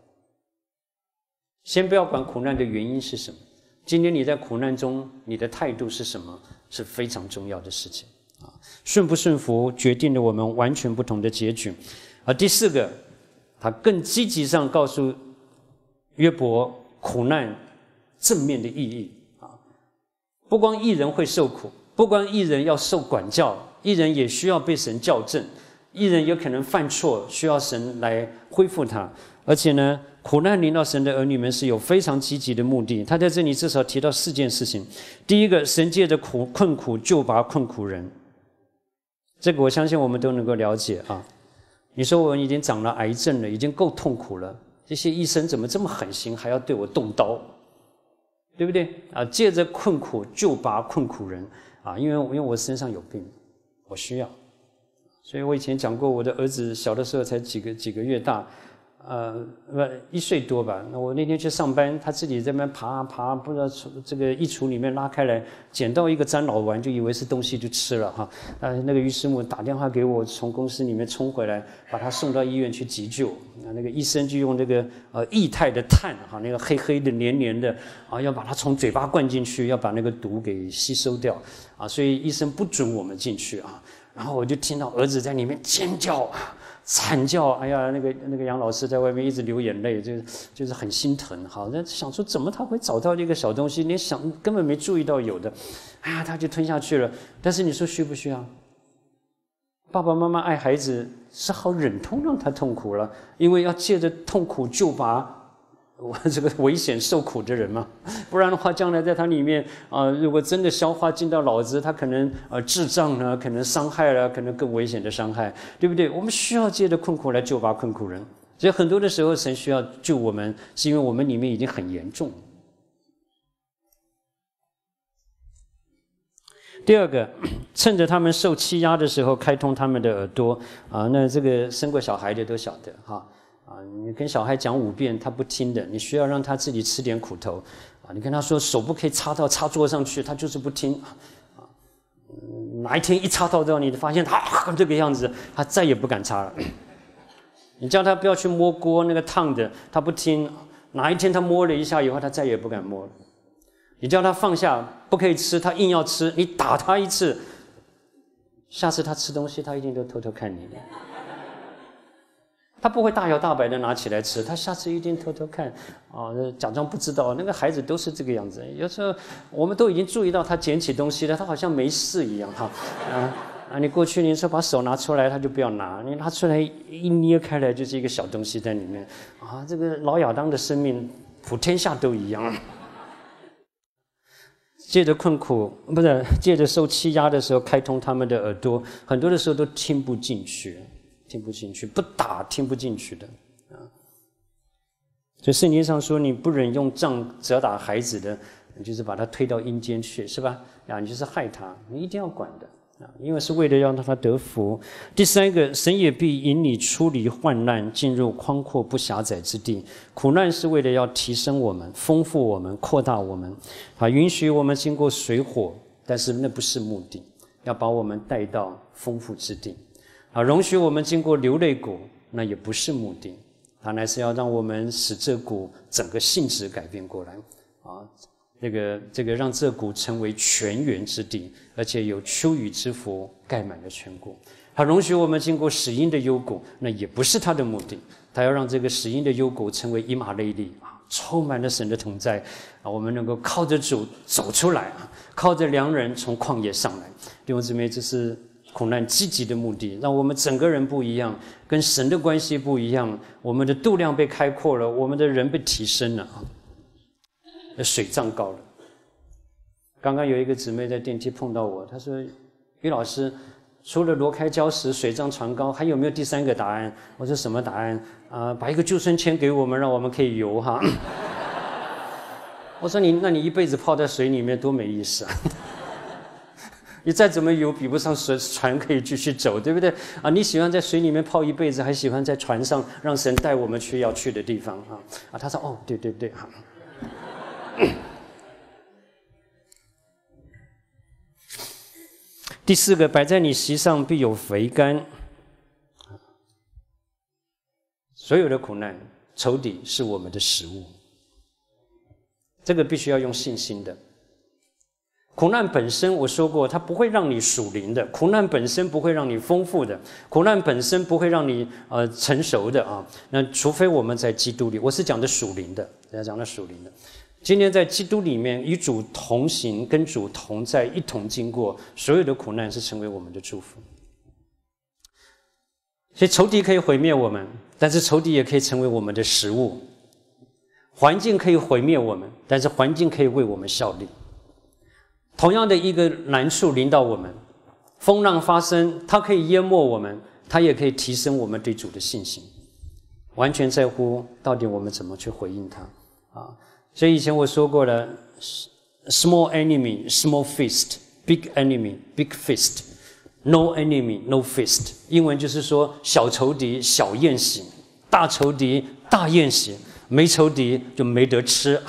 先不要管苦难的原因是什么，今天你在苦难中，你的态度是什么？是非常重要的事情啊！顺不顺服决定了我们完全不同的结局。而第四个，他更积极上告诉约伯苦难正面的意义啊！不光一人会受苦，不光一人要受管教，一人也需要被神校正，一人有可能犯错，需要神来恢复他，而且呢。苦难临到神的儿女们是有非常积极的目的。他在这里至少提到四件事情：第一个，神借着苦困苦救拔困苦人。这个我相信我们都能够了解啊。你说我已经长了癌症了，已经够痛苦了，这些医生怎么这么狠心，还要对我动刀？对不对？啊，借着困苦救拔困苦人啊，因为因为我身上有病，我需要。所以我以前讲过，我的儿子小的时候才几个几个月大。呃，不一岁多吧。那我那天去上班，他自己在那边爬啊爬，不知道从这个衣橱里面拉开来，捡到一个樟脑丸，就以为是东西就吃了哈。呃，那个于师母打电话给我，从公司里面冲回来，把他送到医院去急救。那那个医生就用那个呃液态的碳哈，那个黑黑的黏黏的啊，要把它从嘴巴灌进去，要把那个毒给吸收掉啊。所以医生不准我们进去啊。然后我就听到儿子在里面尖叫。惨叫！哎呀，那个那个杨老师在外面一直流眼泪，就就是很心疼。好，那想说怎么他会找到那个小东西？你想根本没注意到有的，哎呀，他就吞下去了。但是你说需不需要？爸爸妈妈爱孩子是好忍痛让他痛苦了，因为要借着痛苦就把。我这个危险受苦的人嘛，不然的话，将来在他里面啊，如果真的消化进到脑子，他可能呃智障呢，可能伤害了，可能更危险的伤害，对不对？我们需要借着困苦来救拔困苦人，所以很多的时候，神需要救我们，是因为我们里面已经很严重。第二个，趁着他们受欺压的时候，开通他们的耳朵啊，那这个生过小孩的都晓得哈。啊你跟小孩讲五遍，他不听的。你需要让他自己吃点苦头，啊，你跟他说手不可以插到插座上去，他就是不听，啊，哪一天一插到之后，你发现他这个样子，他再也不敢插了。你叫他不要去摸锅，那个烫的，他不听。哪一天他摸了一下以后，他再也不敢摸了。你叫他放下，不可以吃，他硬要吃，你打他一次，下次他吃东西，他一定都偷偷看你。他不会大摇大摆的拿起来吃，他下次一定偷偷看，啊，假装不知道。那个孩子都是这个样子，有时候我们都已经注意到他捡起东西了，他好像没事一样，哈，啊啊！你过去你说把手拿出来，他就不要拿，你拿出来一捏开来就是一个小东西在里面，啊，这个老亚当的生命普天下都一样，借着困苦不是借着受欺压的时候开通他们的耳朵，很多的时候都听不进去。听不进去，不打听不进去的啊。所以圣经上说，你不忍用杖责打孩子的，你就是把他推到阴间去，是吧？啊，你就是害他，你一定要管的啊，因为是为了让他得福。第三个，神也必引你出离患难，进入宽阔不狭窄之地。苦难是为了要提升我们、丰富我们、扩大我们，啊，允许我们经过水火，但是那不是目的，要把我们带到丰富之地。啊，容许我们经过流泪谷，那也不是目的，他乃是要让我们使这股整个性质改变过来，啊，这个这个让这股成为泉源之地，而且有秋雨之福盖满了全国。他容许我们经过死荫的幽谷，那也不是他的目的，他要让这个死荫的幽谷成为以马内利啊，充满了神的同在，啊，我们能够靠着主走出来啊，靠着良人从旷野上来。弟兄姊妹，这是。苦难积极的目的，让我们整个人不一样，跟神的关系不一样。我们的度量被开阔了，我们的人被提升了啊！水涨高了。刚刚有一个姊妹在电梯碰到我，她说：“于老师，除了挪开礁石、水涨船高，还有没有第三个答案？”我说：“什么答案？啊，把一个救生圈给我们，让我们可以游哈。”我说：“你那你一辈子泡在水里面多没意思啊！”你再怎么游，比不上水船可以继续走，对不对？啊，你喜欢在水里面泡一辈子，还喜欢在船上让神带我们去要去的地方啊？啊，他说：“哦，对对对，好。”第四个，摆在你席上必有肥甘。所有的苦难、仇敌是我们的食物，这个必须要用信心的。苦难本身，我说过，它不会让你属灵的；苦难本身不会让你丰富的；苦难本身不会让你呃成熟的啊。那除非我们在基督里，我是讲的属灵的，大家讲的属灵的。今天在基督里面与主同行，跟主同在，一同经过所有的苦难，是成为我们的祝福。所以仇敌可以毁灭我们，但是仇敌也可以成为我们的食物。环境可以毁灭我们，但是环境可以为我们效力。同样的一个难处临到我们，风浪发生，它可以淹没我们，它也可以提升我们对主的信心。完全在乎到底我们怎么去回应它啊！所以以前我说过了，small enemy small fist，big enemy big fist，no enemy no fist。英文就是说小仇敌小宴席，大仇敌大宴席，没仇敌就没得吃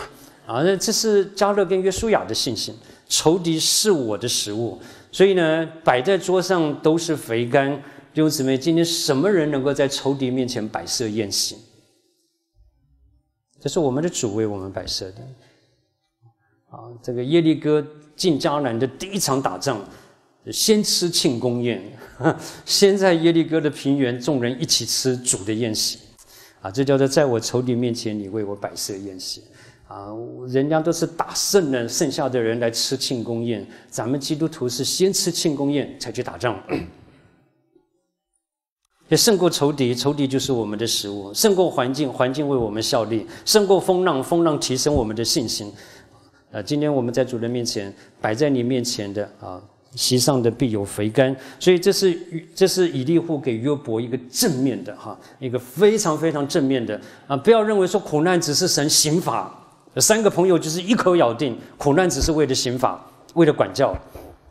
啊！这是加勒跟约书亚的信心。仇敌是我的食物，所以呢，摆在桌上都是肥甘。弟兄姊妹，今天什么人能够在仇敌面前摆设宴席？这是我们的主为我们摆设的。啊，这个耶利哥进迦南的第一场打仗，先吃庆功宴，先在耶利哥的平原，众人一起吃主的宴席。啊，这叫做在我仇敌面前，你为我摆设宴席。啊，人家都是打胜了，剩下的人来吃庆功宴。咱们基督徒是先吃庆功宴才去打仗，也胜过仇敌，仇敌就是我们的食物；胜过环境，环境为我们效力；胜过风浪，风浪提升我们的信心。啊，今天我们在主人面前摆在你面前的啊，席上的必有肥甘。所以这是这是以利户给约伯一个正面的哈，一个非常非常正面的啊！不要认为说苦难只是神刑罚。三个朋友就是一口咬定，苦难只是为了刑法，为了管教，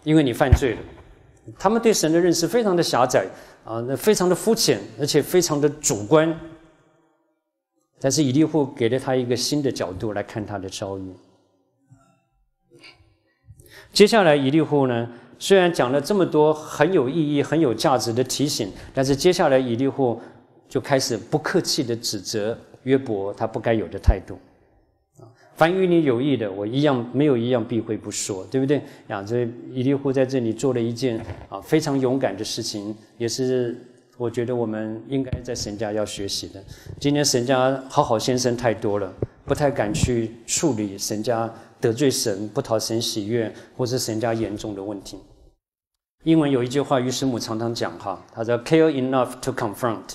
因为你犯罪了。他们对神的认识非常的狭窄啊，那非常的肤浅，而且非常的主观。但是以利户给了他一个新的角度来看他的遭遇。接下来以利户呢虽然讲了这么多很有意义、很有价值的提醒，但是接下来以利户就开始不客气的指责约伯他不该有的态度。凡与你有益的，我一样没有一样避讳不说，对不对？啊，这以利户在这里做了一件啊非常勇敢的事情，也是我觉得我们应该在神家要学习的。今天神家好好先生太多了，不太敢去处理神家。得罪神、不讨神喜悦，或是神家严重的问题。英文有一句话，于师母常常讲哈，他说 “care enough to confront”。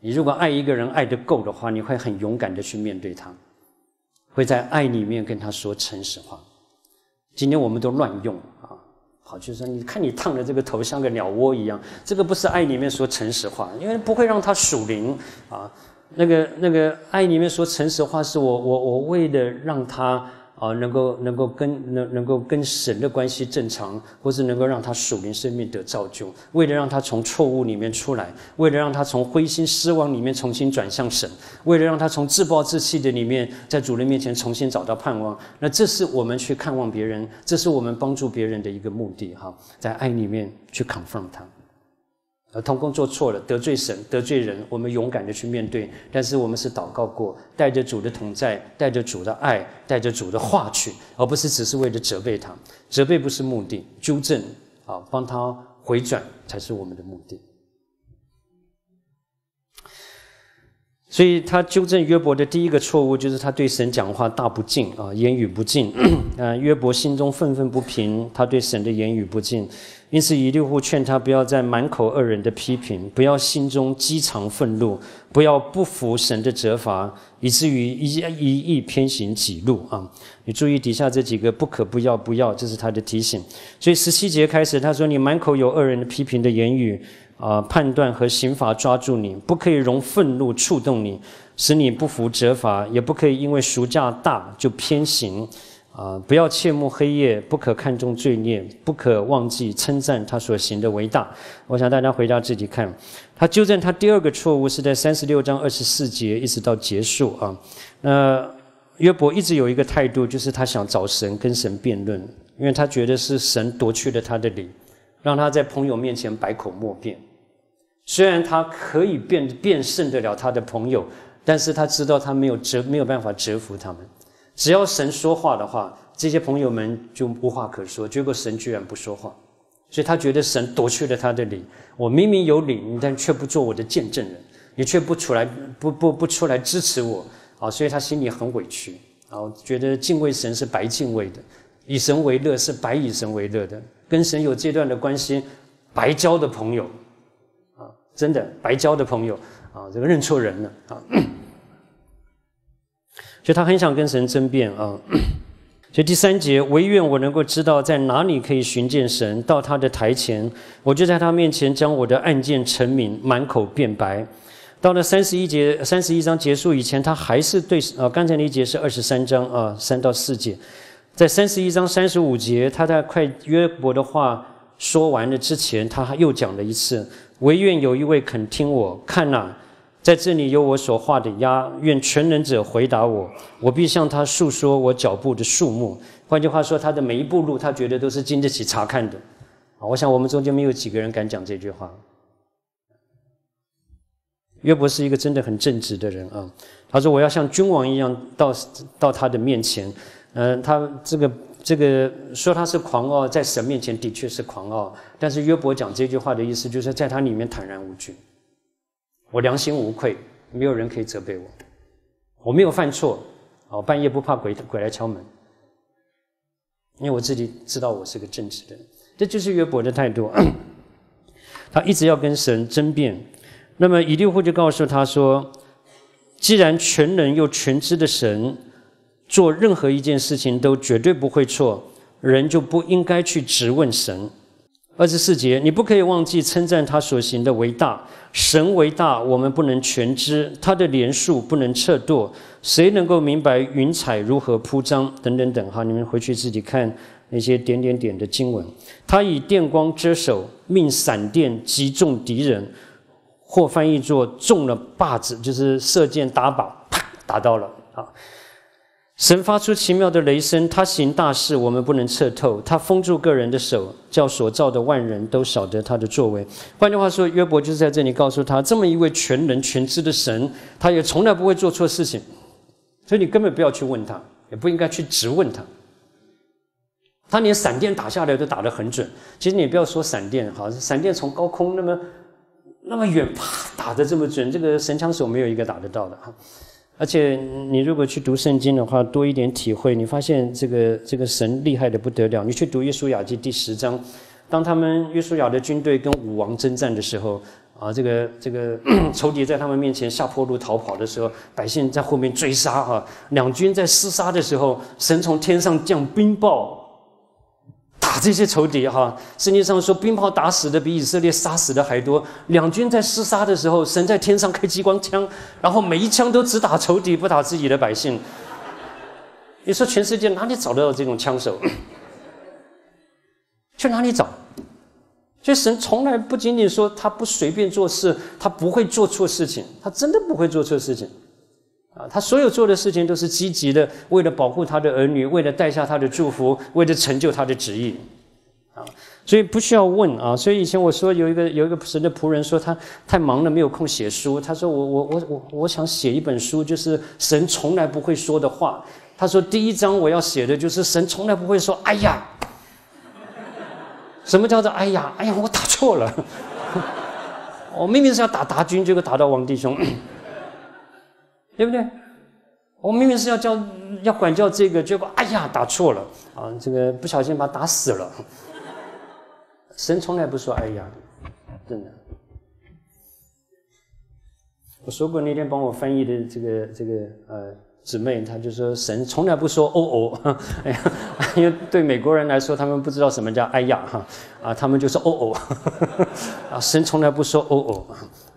你如果爱一个人爱得够的话，你会很勇敢的去面对他，会在爱里面跟他说诚实话。今天我们都乱用啊，好，就是说你看你烫的这个头像个鸟窝一样，这个不是爱里面说诚实话，因为不会让他属灵啊。那个那个爱里面说诚实话，是我我我为了让他。啊，能够能够跟能能够跟神的关系正常，或是能够让他属灵生命得造就，为了让他从错误里面出来，为了让他从灰心失望里面重新转向神，为了让他从自暴自弃的里面在主人面前重新找到盼望，那这是我们去看望别人，这是我们帮助别人的一个目的哈，在爱里面去 confirm 他。而，童工做错了，得罪神，得罪人，我们勇敢的去面对。但是我们是祷告过，带着主的同在，带着主的爱，带着主的话去，而不是只是为了责备他。责备不是目的，纠正啊，帮他回转才是我们的目的。所以他纠正约伯的第一个错误，就是他对神讲话大不敬啊，言语不敬。啊，约伯心中愤愤不平，他对神的言语不敬。因此，以利户劝他不要在满口恶人的批评，不要心中积藏愤怒，不要不服神的责罚，以至于一一意偏行己路啊！你注意底下这几个不可不要不要，这是他的提醒。所以十七节开始，他说：“你满口有恶人的批评的言语啊，判断和刑罚抓住你，不可以容愤怒触动你，使你不服责罚，也不可以因为赎价大就偏行。”啊！不要切慕黑夜，不可看重罪孽，不可忘记称赞他所行的伟大。我想大家回家自己看。他纠正他第二个错误是在三十六章二十四节一直到结束啊。那约伯一直有一个态度，就是他想找神跟神辩论，因为他觉得是神夺去了他的理，让他在朋友面前百口莫辩。虽然他可以辩辩胜得了他的朋友，但是他知道他没有折没有办法折服他们。只要神说话的话，这些朋友们就无话可说。结果神居然不说话，所以他觉得神夺去了他的理。我明明有理，但却不做我的见证人，你却不出来，不不不出来支持我啊！所以他心里很委屈啊，觉得敬畏神是白敬畏的，以神为乐是白以神为乐的，跟神有这段的关系，白交的朋友，真的白交的朋友啊，这个认错人了啊。所以他很想跟神争辩啊，所以第三节，唯愿我能够知道在哪里可以寻见神，到他的台前，我就在他面前将我的案件陈明，满口辩白。到了三十一节，三十一章结束以前，他还是对啊，刚才那一节是二十三章啊，三到四节，在三十一章三十五节，他在快约伯的话说完了之前，他又讲了一次，唯愿有一位肯听我，看呐。在这里有我所画的鸭，愿全能者回答我，我必向他诉说我脚步的数目。换句话说，他的每一步路，他觉得都是经得起查看的。啊，我想我们中间没有几个人敢讲这句话。约伯是一个真的很正直的人啊。他说：“我要像君王一样到到他的面前。”嗯，他这个这个说他是狂傲，在神面前的确是狂傲。但是约伯讲这句话的意思，就是在他里面坦然无惧。我良心无愧，没有人可以责备我。我没有犯错，哦，半夜不怕鬼鬼来敲门，因为我自己知道我是个正直的人。这就是约伯的态度，他一直要跟神争辩。那么以利户就告诉他说：“既然全能又全知的神做任何一件事情都绝对不会错，人就不应该去质问神。”二十四节，你不可以忘记称赞他所行的为大。神为大，我们不能全知；他的连数不能测度。谁能够明白云彩如何铺张？等等等，哈，你们回去自己看那些点点点的经文。他以电光遮手，命闪电击中敌人，或翻译作中了靶子，就是射箭打靶，啪打到了啊。神发出奇妙的雷声，他行大事，我们不能测透。他封住个人的手，叫所造的万人都晓得他的作为。换句话说，约伯就是在这里告诉他，这么一位全能全知的神，他也从来不会做错事情。所以你根本不要去问他，也不应该去质问他。他连闪电打下来都打得很准。其实你不要说闪电，哈，闪电从高空那么那么远，啪打得这么准，这个神枪手没有一个打得到的，哈。而且你如果去读圣经的话，多一点体会，你发现这个这个神厉害的不得了。你去读约书亚记第十章，当他们约书亚的军队跟武王征战的时候，啊，这个这个 仇敌在他们面前下坡路逃跑的时候，百姓在后面追杀，哈，两军在厮杀的时候，神从天上降冰雹。这些仇敌哈，圣经上说冰炮打死的比以色列杀死的还多。两军在厮杀的时候，神在天上开激光枪，然后每一枪都只打仇敌，不打自己的百姓。你说全世界哪里找得到这种枪手？去哪里找？所以神从来不仅仅说他不随便做事，他不会做错事情，他真的不会做错事情。啊，他所有做的事情都是积极的，为了保护他的儿女，为了带下他的祝福，为了成就他的旨意，啊，所以不需要问啊。所以以前我说有一个有一个神的仆人说他太忙了没有空写书，他说我我我我我想写一本书，就是神从来不会说的话。他说第一章我要写的就是神从来不会说哎呀，什么叫做哎呀哎呀我打错了，我明明是要打达军，结果打到王弟兄。对不对？我明明是要教、要管教这个，结果哎呀，打错了啊！这个不小心把他打死了。神从来不说哎呀，真的。我说过那天帮我翻译的这个这个呃姊妹，她就说神从来不说哦哦，哎呀，因为对美国人来说，他们不知道什么叫哎呀哈啊，他们就说哦哦 啊，神从来不说哦哦。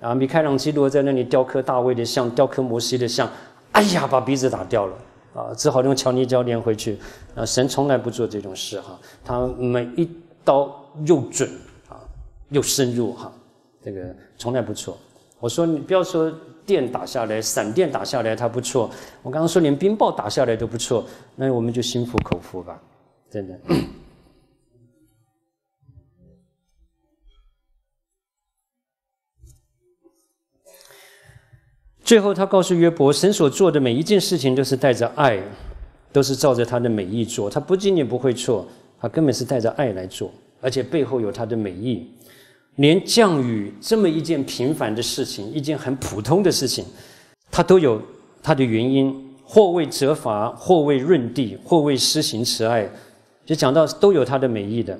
啊，米开朗基罗在那里雕刻大卫的像，雕刻摩西的像，哎呀，把鼻子打掉了，啊，只好用乔尼胶粘回去。啊，神从来不做这种事哈，他每一刀又准啊，又深入哈，这个从来不错。我说你不要说电打下来，闪电打下来他不错，我刚刚说连冰雹打下来都不错，那我们就心服口服吧，真的。最后，他告诉约伯，神所做的每一件事情都是带着爱，都是照着他的美意做。他不仅仅不会错，他根本是带着爱来做，而且背后有他的美意。连降雨这么一件平凡的事情，一件很普通的事情，他都有他的原因，或为责罚，或为润地，或为施行慈爱，就讲到都有他的美意的。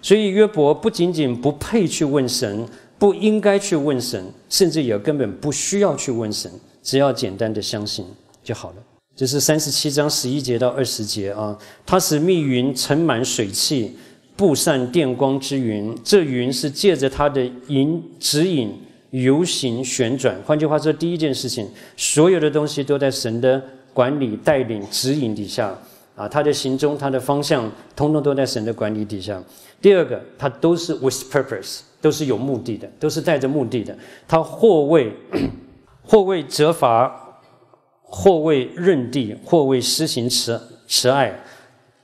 所以约伯不仅仅不配去问神。不应该去问神，甚至也根本不需要去问神，只要简单的相信就好了。这是三十七章十一节到二十节啊。它使密云盛满水汽，布散电光之云。这云是借着它的引指引游行旋转。换句话说，第一件事情，所有的东西都在神的管理、带领、指引底下啊。它的行踪、它的方向，通通都在神的管理底下。第二个，它都是 with purpose。都是有目的的，都是带着目的的。他或为 或为责罚，或为认地，或为施行慈慈爱，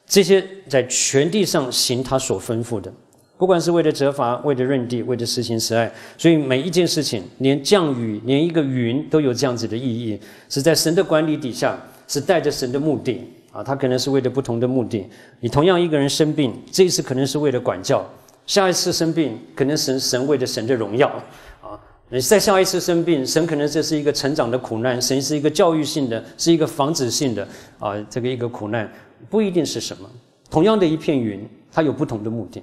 这些在全地上行他所吩咐的，不管是为了责罚，为了认地，为了施行慈爱。所以每一件事情，连降雨，连一个云，都有这样子的意义，是在神的管理底下，是带着神的目的啊。他可能是为了不同的目的。你同样一个人生病，这一次可能是为了管教。下一次生病，可能神神为了神的荣耀啊！你再下一次生病，神可能这是一个成长的苦难，神是一个教育性的，是一个防止性的啊，这个一个苦难不一定是什么。同样的一片云，它有不同的目的，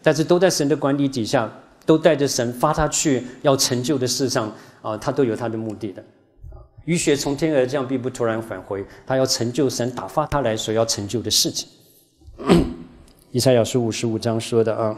但是都在神的管理底下，都带着神发他去要成就的事上啊，他都有他的目的的。雨雪从天而降，并不突然返回，他要成就神打发他来所要成就的事情。以赛亚书五十五章说的啊，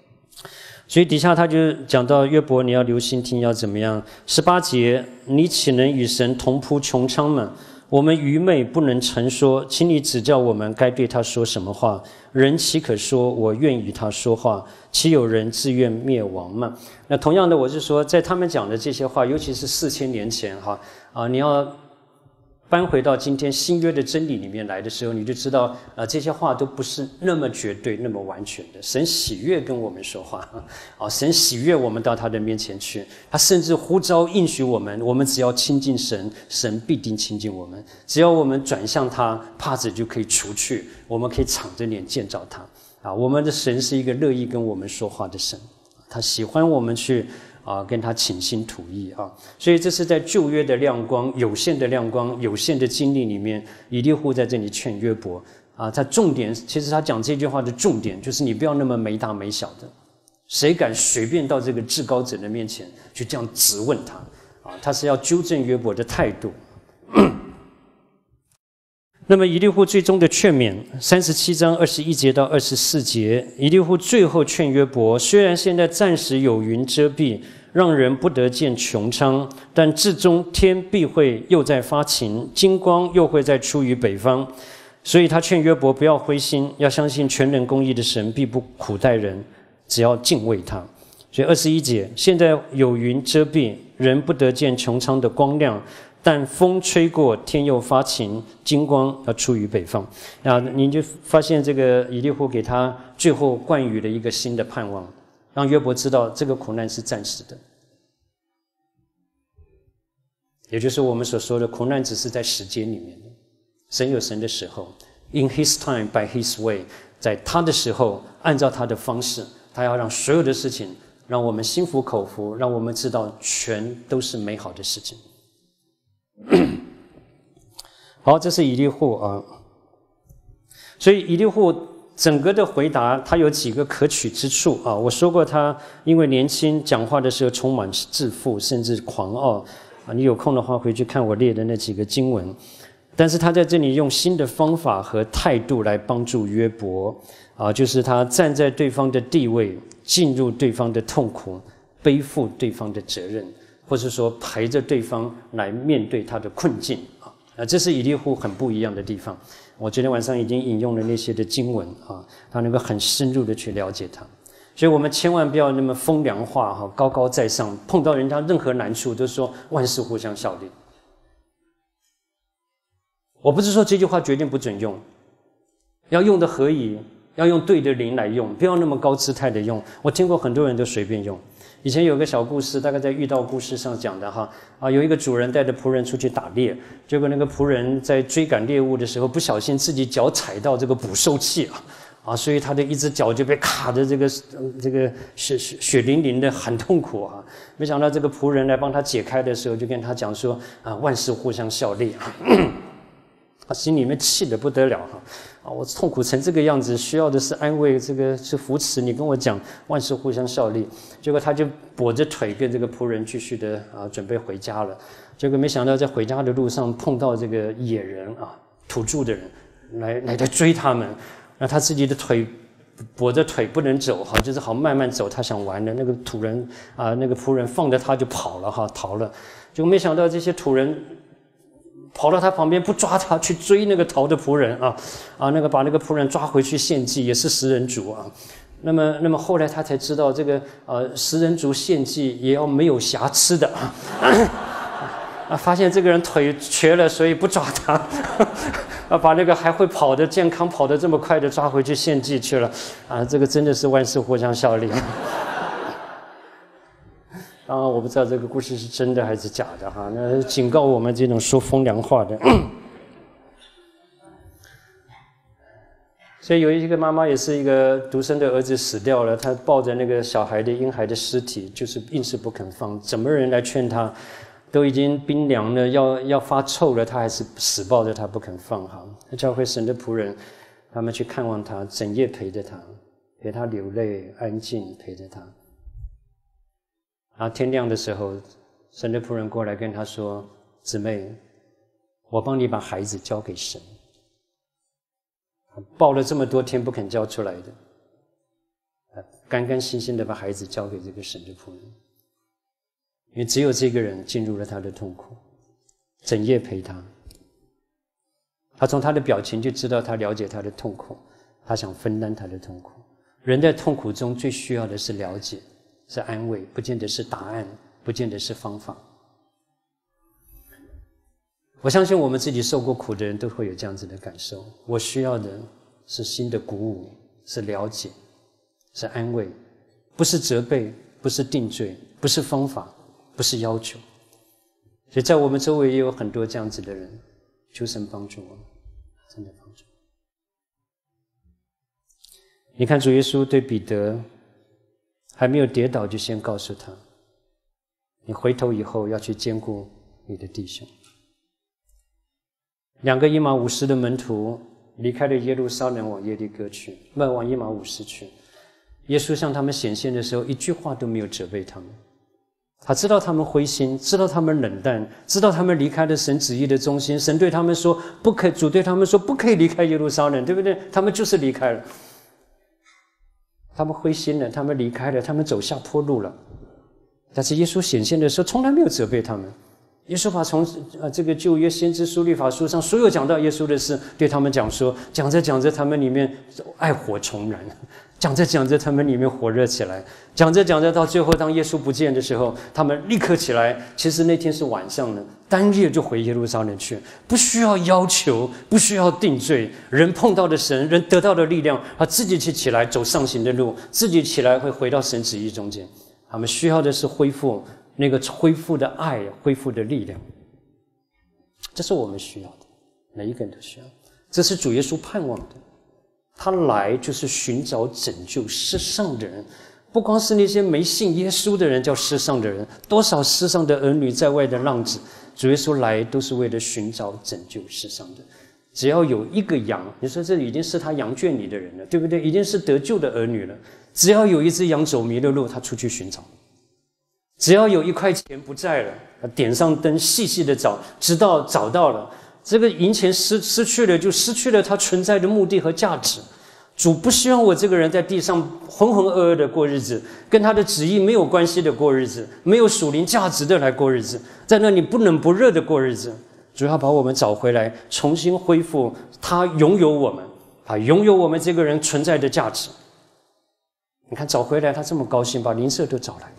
所以底下他就讲到约伯，你要留心听，要怎么样？十八节，你岂能与神同铺穹苍吗？我们愚昧不能成说，请你指教我们该对他说什么话。人岂可说我愿与他说话？岂有人自愿灭亡吗？那同样的，我是说，在他们讲的这些话，尤其是四千年前哈啊，你要。搬回到今天新约的真理里面来的时候，你就知道，啊，这些话都不是那么绝对、那么完全的。神喜悦跟我们说话，啊，神喜悦我们到他的面前去，他甚至呼召应许我们，我们只要亲近神，神必定亲近我们。只要我们转向他，帕子就可以除去，我们可以敞着脸见着他。啊，我们的神是一个乐意跟我们说话的神，他喜欢我们去。啊，跟他倾心吐意啊，所以这是在旧约的亮光、有限的亮光、有限的经历里面，以利户在这里劝约伯啊。他重点，其实他讲这句话的重点就是你不要那么没大没小的，谁敢随便到这个至高者的面前去这样质问他啊？他是要纠正约伯的态度。那么以利户最终的劝勉，三十七章二十一节到二十四节，以利户最后劝约伯：虽然现在暂时有云遮蔽，让人不得见穹苍，但至终天必会又在发晴，金光又会再出于北方。所以他劝约伯不要灰心，要相信全能公义的神必不苦待人，只要敬畏他。所以二十一节，现在有云遮蔽，人不得见穹苍的光亮。但风吹过，天又发晴，金光要出于北方。啊，你就发现这个以利户给他最后冠予了一个新的盼望，让约伯知道这个苦难是暂时的，也就是我们所说的苦难只是在时间里面的。神有神的时候，in His time by His way，在他的时候，按照他的方式，他要让所有的事情让我们心服口服，让我们知道全都是美好的事情。好，这是以利户啊。所以以利户整个的回答，他有几个可取之处啊。我说过，他因为年轻，讲话的时候充满自负，甚至狂傲啊。你有空的话，回去看我列的那几个经文。但是他在这里用新的方法和态度来帮助约伯啊，就是他站在对方的地位，进入对方的痛苦，背负对方的责任。或是说陪着对方来面对他的困境啊，啊，这是以利户很不一样的地方。我昨天晚上已经引用了那些的经文啊，他能够很深入的去了解他。所以我们千万不要那么风凉话哈，高高在上，碰到人家任何难处都说万事互相效力。我不是说这句话决定不准用，要用的何以？要用对的灵来用，不要那么高姿态的用。我听过很多人都随便用。以前有个小故事，大概在遇到故事上讲的哈啊，有一个主人带着仆人出去打猎，结果那个仆人在追赶猎物的时候，不小心自己脚踩到这个捕兽器啊啊，所以他的一只脚就被卡的这个这个血血血淋淋的，很痛苦啊。没想到这个仆人来帮他解开的时候，就跟他讲说啊，万事互相效力啊，他心里面气得不得了哈。我痛苦成这个样子，需要的是安慰，这个是扶持。你跟我讲万事互相效力，结果他就跛着腿跟这个仆人继续的啊，准备回家了。结果没想到在回家的路上碰到这个野人啊，土著的人来来来追他们，那他自己的腿跛着腿不能走哈，就是好慢慢走，他想玩的那个土人啊，那个仆人放着他就跑了哈，逃了。结果没想到这些土人。跑到他旁边不抓他，去追那个逃的仆人啊，啊，那个把那个仆人抓回去献祭，也是食人族啊。那么，那么后来他才知道，这个呃食人族献祭也要没有瑕疵的啊。啊，发现这个人腿瘸了，所以不抓他，啊，把那个还会跑的、健康跑得这么快的抓回去献祭去了。啊，这个真的是万事互相效力。当然，我不知道这个故事是真的还是假的哈。那警告我们这种说风凉话的。所以有一个妈妈也是一个独生的儿子死掉了，她抱着那个小孩的婴孩的尸体，就是硬是不肯放。怎么人来劝她，都已经冰凉了，要要发臭了，她还是死抱着他不肯放。哈，教会神的仆人，他们去看望他，整夜陪着他，陪他流泪，安静陪着他。然后天亮的时候，神的仆人过来跟他说：“姊妹，我帮你把孩子交给神。抱了这么多天不肯交出来的，干干心心的把孩子交给这个神的仆人，因为只有这个人进入了他的痛苦，整夜陪他。他从他的表情就知道他了解他的痛苦，他想分担他的痛苦。人在痛苦中最需要的是了解。”是安慰，不见得是答案，不见得是方法。我相信我们自己受过苦的人都会有这样子的感受。我需要的是新的鼓舞，是了解，是安慰，不是责备，不是定罪，不是方法，不是要求。所以在我们周围也有很多这样子的人，求神帮助我们，真的帮助。你看主耶稣对彼得还没有跌倒，就先告诉他：你回头以后要去兼顾你的弟兄。两个伊马五斯的门徒离开了耶路撒冷，往耶利哥去，迈往伊马五斯去。耶稣向他们显现的时候，一句话都没有责备他们。他知道他们灰心，知道他们冷淡，知道他们离开了神旨意的中心。神对他们说：“不可。”主对他们说：“不可以离开耶路撒冷，对不对？”他们就是离开了。他们灰心了，他们离开了，他们走下坡路了。但是耶稣显现的时候，从来没有责备他们。耶稣把从呃这个旧约先知书律法书上所有讲到耶稣的事，对他们讲说，讲着讲着，他们里面爱火重燃；讲着讲着，他们里面火热起来；讲着讲着，到最后当耶稣不见的时候，他们立刻起来。其实那天是晚上的，当夜就回耶路撒冷去，不需要要求，不需要定罪。人碰到的神，人得到的力量，他自己去起来走上行的路，自己起来会回到神旨意中间。他们需要的是恢复。那个恢复的爱，恢复的力量，这是我们需要的，每一个人都需要。这是主耶稣盼望的，他来就是寻找拯救世上的人，不光是那些没信耶稣的人叫世上的人，多少世上的儿女在外的浪子，主耶稣来都是为了寻找拯救世上的。只要有一个羊，你说这已经是他羊圈里的人了，对不对？已经是得救的儿女了。只要有一只羊走迷了路，他出去寻找。只要有一块钱不在了，他点上灯，细细的找，直到找到了。这个银钱失失去了，就失去了它存在的目的和价值。主不希望我这个人在地上浑浑噩噩的过日子，跟他的旨意没有关系的过日子，没有属灵价值的来过日子，在那里不冷不热的过日子。主要把我们找回来，重新恢复他拥有我们，啊拥有我们这个人存在的价值。你看找回来，他这么高兴，把邻舍都找来。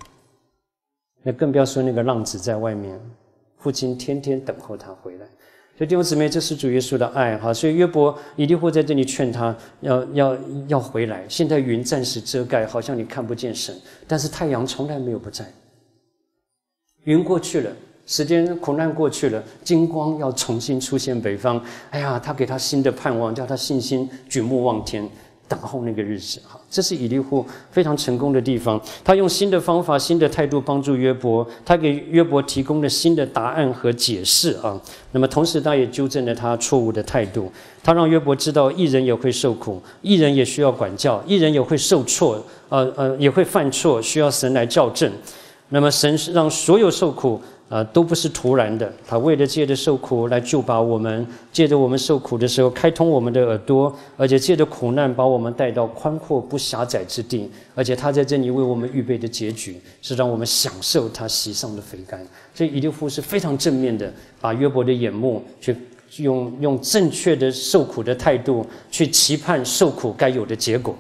那更不要说那个浪子在外面，父亲天天等候他回来。所以弟兄姊妹，这是主耶稣的爱哈。所以约伯一定会在这里劝他要要要回来。现在云暂时遮盖，好像你看不见神，但是太阳从来没有不在。云过去了，时间苦难过去了，金光要重新出现北方。哎呀，他给他新的盼望，叫他信心举目望天。等候那个日子，哈，这是以利户非常成功的地方。他用新的方法、新的态度帮助约伯，他给约伯提供了新的答案和解释啊。那么同时，他也纠正了他错误的态度。他让约伯知道，艺人也会受苦，艺人也需要管教，艺人也会受挫，呃呃，也会犯错，需要神来校正。那么神让所有受苦。啊，都不是突然的。他为了借着受苦来救把我们，借着我们受苦的时候开通我们的耳朵，而且借着苦难把我们带到宽阔不狭窄之地。而且他在这里为我们预备的结局是让我们享受他席上的肥甘。所以以利夫是非常正面的，把约伯的眼目去用用正确的受苦的态度去期盼受苦该有的结果。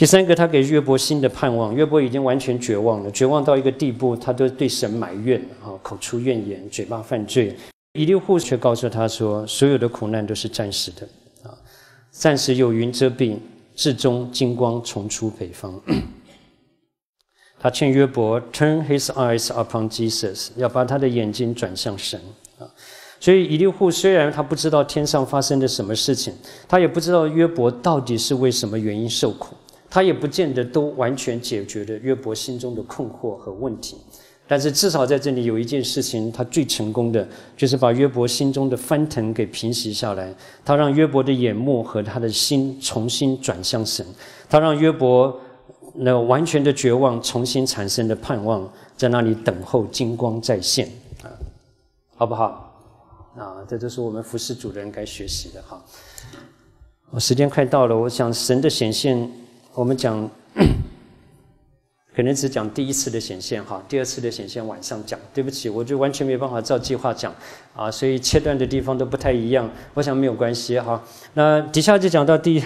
第三个，他给约伯新的盼望。约伯已经完全绝望了，绝望到一个地步，他都对神埋怨啊，口出怨言，嘴巴犯罪。以利户却告诉他说：“所有的苦难都是暂时的啊，暂时有云遮蔽，至终金光重出北方。”他劝约伯 “Turn his eyes upon Jesus”，要把他的眼睛转向神啊。所以以利户虽然他不知道天上发生了什么事情，他也不知道约伯到底是为什么原因受苦。他也不见得都完全解决了约伯心中的困惑和问题，但是至少在这里有一件事情，他最成功的就是把约伯心中的翻腾给平息下来。他让约伯的眼目和他的心重新转向神，他让约伯那完全的绝望重新产生的盼望，在那里等候金光再现啊，好不好？啊，这都是我们服侍主人该学习的哈。我时间快到了，我想神的显现。我们讲，可能只讲第一次的显现哈，第二次的显现晚上讲。对不起，我就完全没办法照计划讲啊，所以切断的地方都不太一样。我想没有关系哈。那底下就讲到第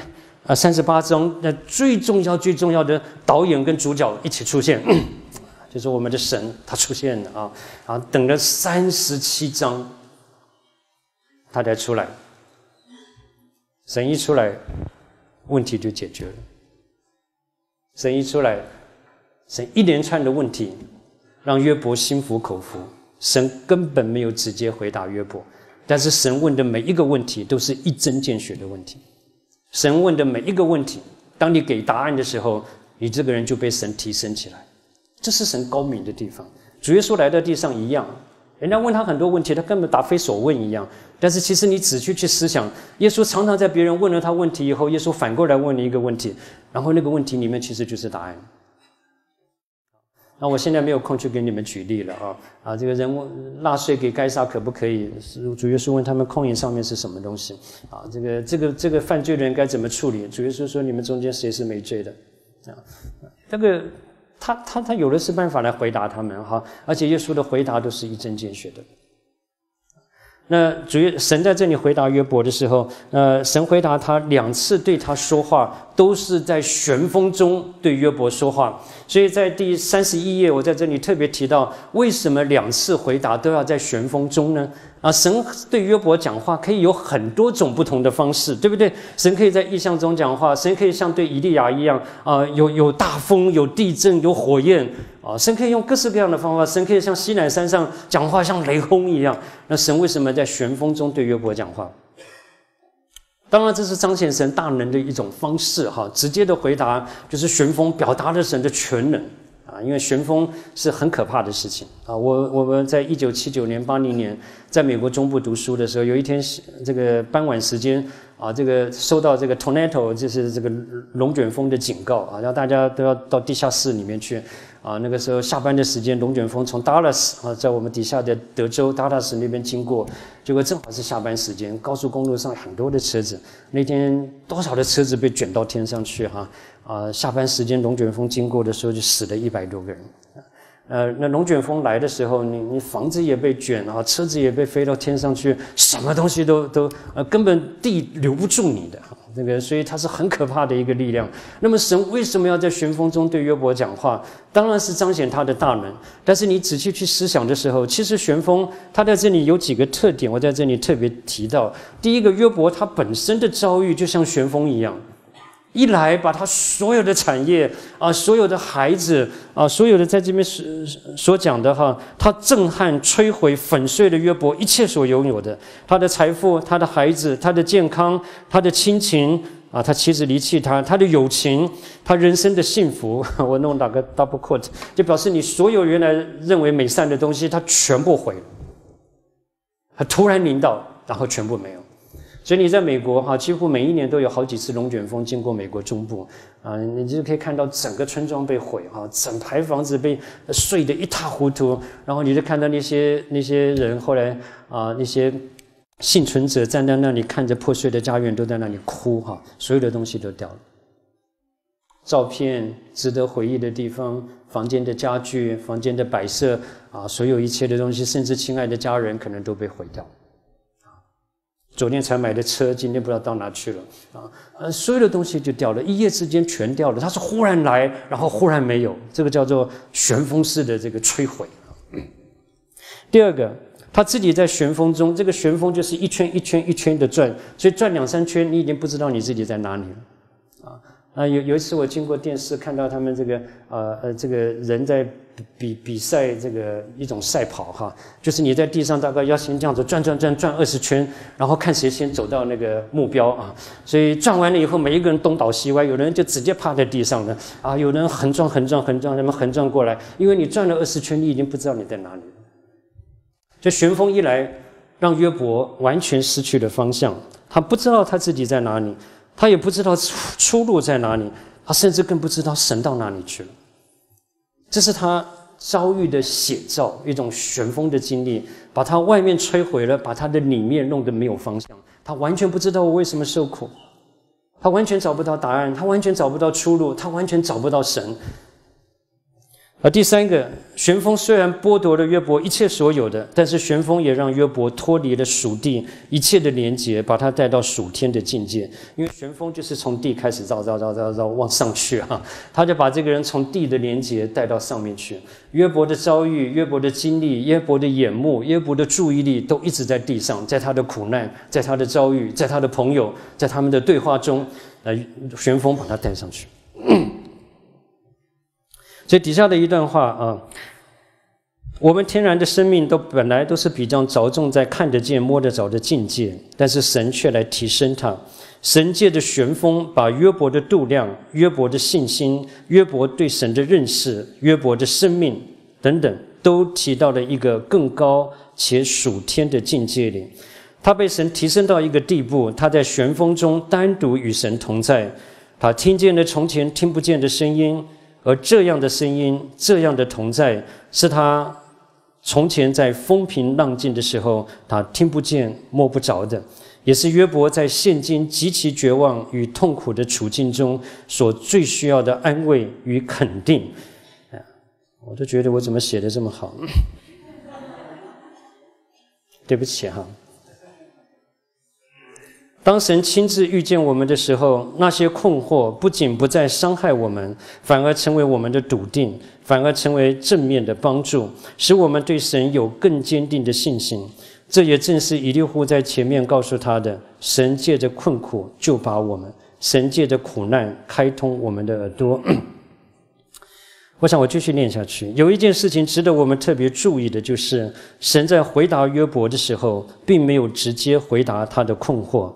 啊三十八章，那最重要最重要的导演跟主角一起出现，就是我们的神，他出现了啊啊！等了三十七章，他才出来。神一出来，问题就解决了。神一出来，神一连串的问题，让约伯心服口服。神根本没有直接回答约伯，但是神问的每一个问题都是一针见血的问题。神问的每一个问题，当你给答案的时候，你这个人就被神提升起来。这是神高明的地方。主耶稣来到地上一样，人家问他很多问题，他根本答非所问一样。但是其实你仔细去思想，耶稣常常在别人问了他问题以后，耶稣反过来问你一个问题，然后那个问题里面其实就是答案。那我现在没有空去给你们举例了啊啊！这个人物纳税给该杀可不可以？主耶稣问他们空营上面是什么东西啊？这个这个这个犯罪的人该怎么处理？主耶稣说：你们中间谁是没罪的？啊，这个他他他有的是办法来回答他们哈，而且耶稣的回答都是一针见血的。那主神在这里回答约伯的时候，呃，神回答他两次对他说话，都是在旋风中对约伯说话。所以在第三十一页，我在这里特别提到，为什么两次回答都要在旋风中呢？啊，神对约伯讲话可以有很多种不同的方式，对不对？神可以在意象中讲话，神可以像对以利亚一样，啊，有有大风、有地震、有火焰，啊，神可以用各式各样的方法，神可以像西南山上讲话，像雷轰一样。那神为什么在旋风中对约伯讲话？当然，这是彰显神大能的一种方式，哈，直接的回答就是旋风表达了神的全能。啊，因为旋风是很可怕的事情啊！我我们在一九七九年、八零年在美国中部读书的时候，有一天这个傍晚时间啊，这个收到这个 tornado，就是这个龙卷风的警告啊，让大家都要到地下室里面去啊。那个时候下班的时间，龙卷风从 Dallas 啊，在我们底下的德州 Dallas 那边经过，结果正好是下班时间，高速公路上很多的车子，那天多少的车子被卷到天上去哈。啊下班时间龙卷风经过的时候，就死了一百多个人。呃，那龙卷风来的时候，你你房子也被卷啊，车子也被飞到天上去，什么东西都都呃，根本地留不住你的。那个，所以它是很可怕的一个力量。那么神为什么要在旋风中对约伯讲话？当然是彰显他的大能。但是你仔细去思想的时候，其实旋风它在这里有几个特点，我在这里特别提到。第一个，约伯他本身的遭遇就像旋风一样。一来把他所有的产业啊，所有的孩子啊，所有的在这边所所讲的哈，他震撼、摧毁、粉碎了约伯一切所拥有的，他的财富、他的孩子、他的健康、他的亲情啊，他妻子离弃他，他的友情，他人生的幸福，我弄打个 double quote，就表示你所有原来认为美善的东西，他全部毁了，他突然临到，然后全部没有。所以你在美国哈，几乎每一年都有好几次龙卷风经过美国中部啊，你就可以看到整个村庄被毁哈，整排房子被碎得一塌糊涂，然后你就看到那些那些人后来啊，那些幸存者站在那里看着破碎的家园，都在那里哭哈，所有的东西都掉了，照片、值得回忆的地方、房间的家具、房间的摆设啊，所有一切的东西，甚至亲爱的家人，可能都被毁掉。昨天才买的车，今天不知道到哪去了啊！呃，所有的东西就掉了，一夜之间全掉了。它是忽然来，然后忽然没有，这个叫做旋风式的这个摧毁。第二个，他自己在旋风中，这个旋风就是一圈一圈一圈的转，所以转两三圈，你已经不知道你自己在哪里了啊！啊，有有一次我经过电视看到他们这个呃呃这个人在。比比赛这个一种赛跑哈，就是你在地上大概要先这样子转转转转二十圈，然后看谁先走到那个目标啊。所以转完了以后，每一个人东倒西歪，有的人就直接趴在地上了啊，有人横转横转横转，他们横转过来，因为你转了二十圈，你已经不知道你在哪里了。这旋风一来，让约伯完全失去了方向，他不知道他自己在哪里，他也不知道出路在哪里，他甚至更不知道神到哪里去了。这是他遭遇的写照，一种旋风的经历，把他外面摧毁了，把他的里面弄得没有方向。他完全不知道我为什么受苦，他完全找不到答案，他完全找不到出路，他完全找不到神。而第三个，旋风虽然剥夺了约伯一切所有的，但是旋风也让约伯脱离了属地一切的连接，把他带到属天的境界。因为旋风就是从地开始绕绕绕绕绕往上去啊，他就把这个人从地的连接带到上面去。约伯的遭遇、约伯的经历、约伯的眼目、约伯的注意力都一直在地上，在他的苦难、在他的遭遇、在他的朋友、在他们的对话中，呃，旋风把他带上去。所以底下的一段话啊，我们天然的生命都本来都是比较着重在看得见、摸得着的境界，但是神却来提升它。神借着旋风，把约伯的度量、约伯的信心、约伯对神的认识、约伯的生命等等，都提到了一个更高且属天的境界里。他被神提升到一个地步，他在旋风中单独与神同在，他听见了从前听不见的声音。而这样的声音，这样的同在，是他从前在风平浪静的时候，他听不见、摸不着的，也是约伯在现今极其绝望与痛苦的处境中所最需要的安慰与肯定。我都觉得我怎么写的这么好？对不起哈。当神亲自遇见我们的时候，那些困惑不仅不再伤害我们，反而成为我们的笃定，反而成为正面的帮助，使我们对神有更坚定的信心。这也正是以利户在前面告诉他的：神借着困苦救拔我们，神借着苦难开通我们的耳朵。我想我继续念下去。有一件事情值得我们特别注意的，就是神在回答约伯的时候，并没有直接回答他的困惑。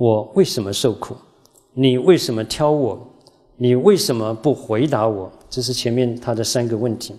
我为什么受苦？你为什么挑我？你为什么不回答我？这是前面他的三个问题。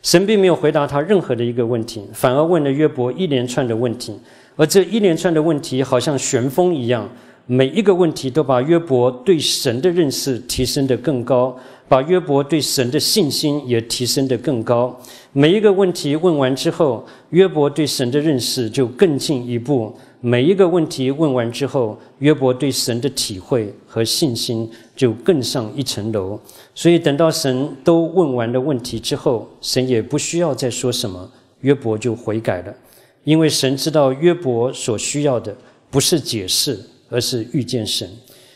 神并没有回答他任何的一个问题，反而问了约伯一连串的问题。而这一连串的问题，好像旋风一样，每一个问题都把约伯对神的认识提升得更高，把约伯对神的信心也提升得更高。每一个问题问完之后，约伯对神的认识就更进一步。每一个问题问完之后，约伯对神的体会和信心就更上一层楼。所以等到神都问完了问题之后，神也不需要再说什么，约伯就悔改了。因为神知道约伯所需要的不是解释，而是遇见神。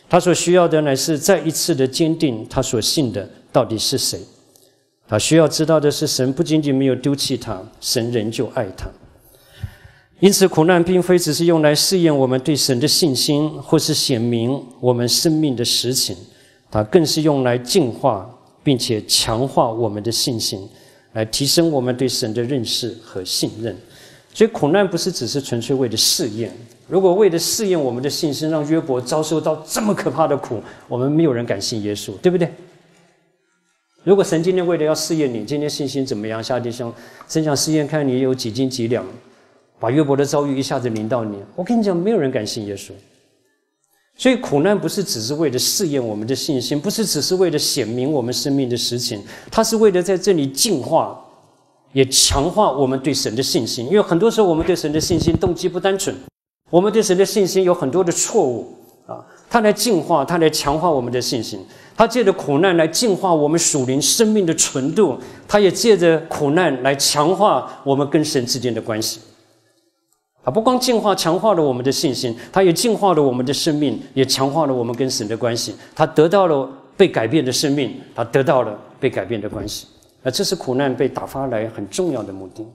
他所需要的乃是再一次的坚定他所信的到底是谁。他需要知道的是，神不仅仅没有丢弃他，神仍旧爱他。因此，苦难并非只是用来试验我们对神的信心，或是显明我们生命的实情，它更是用来净化并且强化我们的信心，来提升我们对神的认识和信任。所以，苦难不是只是纯粹为了试验。如果为了试验我们的信心，让约伯遭受到这么可怕的苦，我们没有人敢信耶稣，对不对？如果神今天为了要试验你，今天信心怎么样？下地想，神想试验看你有几斤几两。把约伯的遭遇一下子临到你，我跟你讲，没有人敢信耶稣。所以苦难不是只是为了试验我们的信心，不是只是为了显明我们生命的实情，它是为了在这里净化，也强化我们对神的信心。因为很多时候我们对神的信心动机不单纯，我们对神的信心有很多的错误啊。它来净化，它来强化我们的信心。它借着苦难来净化我们属灵生命的纯度，它也借着苦难来强化我们跟神之间的关系。啊，不光净化、强化了我们的信心，它也净化了我们的生命，也强化了我们跟神的关系。他得到了被改变的生命，他得到了被改变的关系。啊，这是苦难被打发来很重要的目的。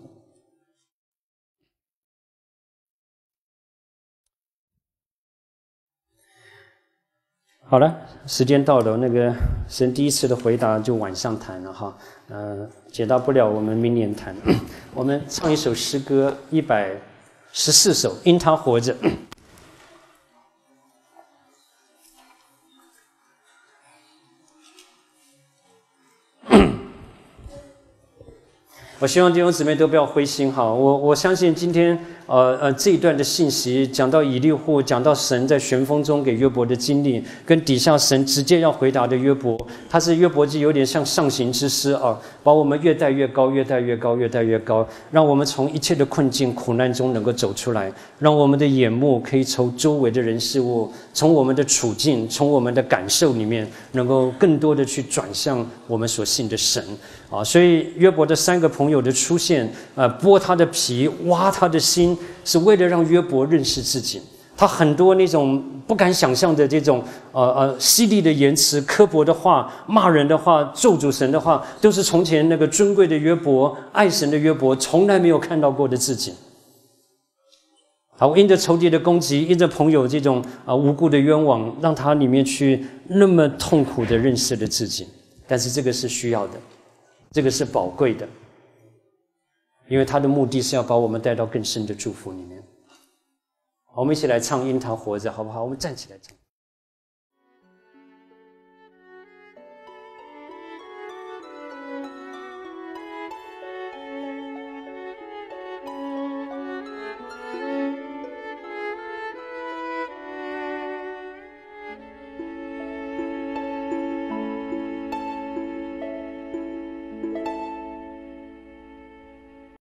好了，时间到了，那个神第一次的回答就晚上谈了哈。呃，解答不了，我们明年谈。我们唱一首诗歌，一百。十四首，因他活着。我希望弟兄姊妹都不要灰心哈，我我相信今天呃呃这一段的信息讲到以利户，讲到神在旋风中给约伯的经历，跟底下神直接要回答的约伯，他是约伯记有点像上行之诗啊，把我们越带越高，越带越高，越带越高，让我们从一切的困境苦难中能够走出来，让我们的眼目可以从周围的人事物，从我们的处境，从我们的感受里面，能够更多的去转向我们所信的神。啊，所以约伯的三个朋友的出现，呃，剥他的皮，挖他的心，是为了让约伯认识自己。他很多那种不敢想象的这种，呃呃，犀利的言辞、刻薄的话、骂人的话、咒诅神的话，都是从前那个尊贵的约伯、爱神的约伯从来没有看到过的自己。好，因着仇敌的攻击，因着朋友这种啊无辜的冤枉，让他里面去那么痛苦的认识了自己。但是这个是需要的。这个是宝贵的，因为他的目的是要把我们带到更深的祝福里面。我们一起来唱《樱桃活着》，好不好？我们站起来唱。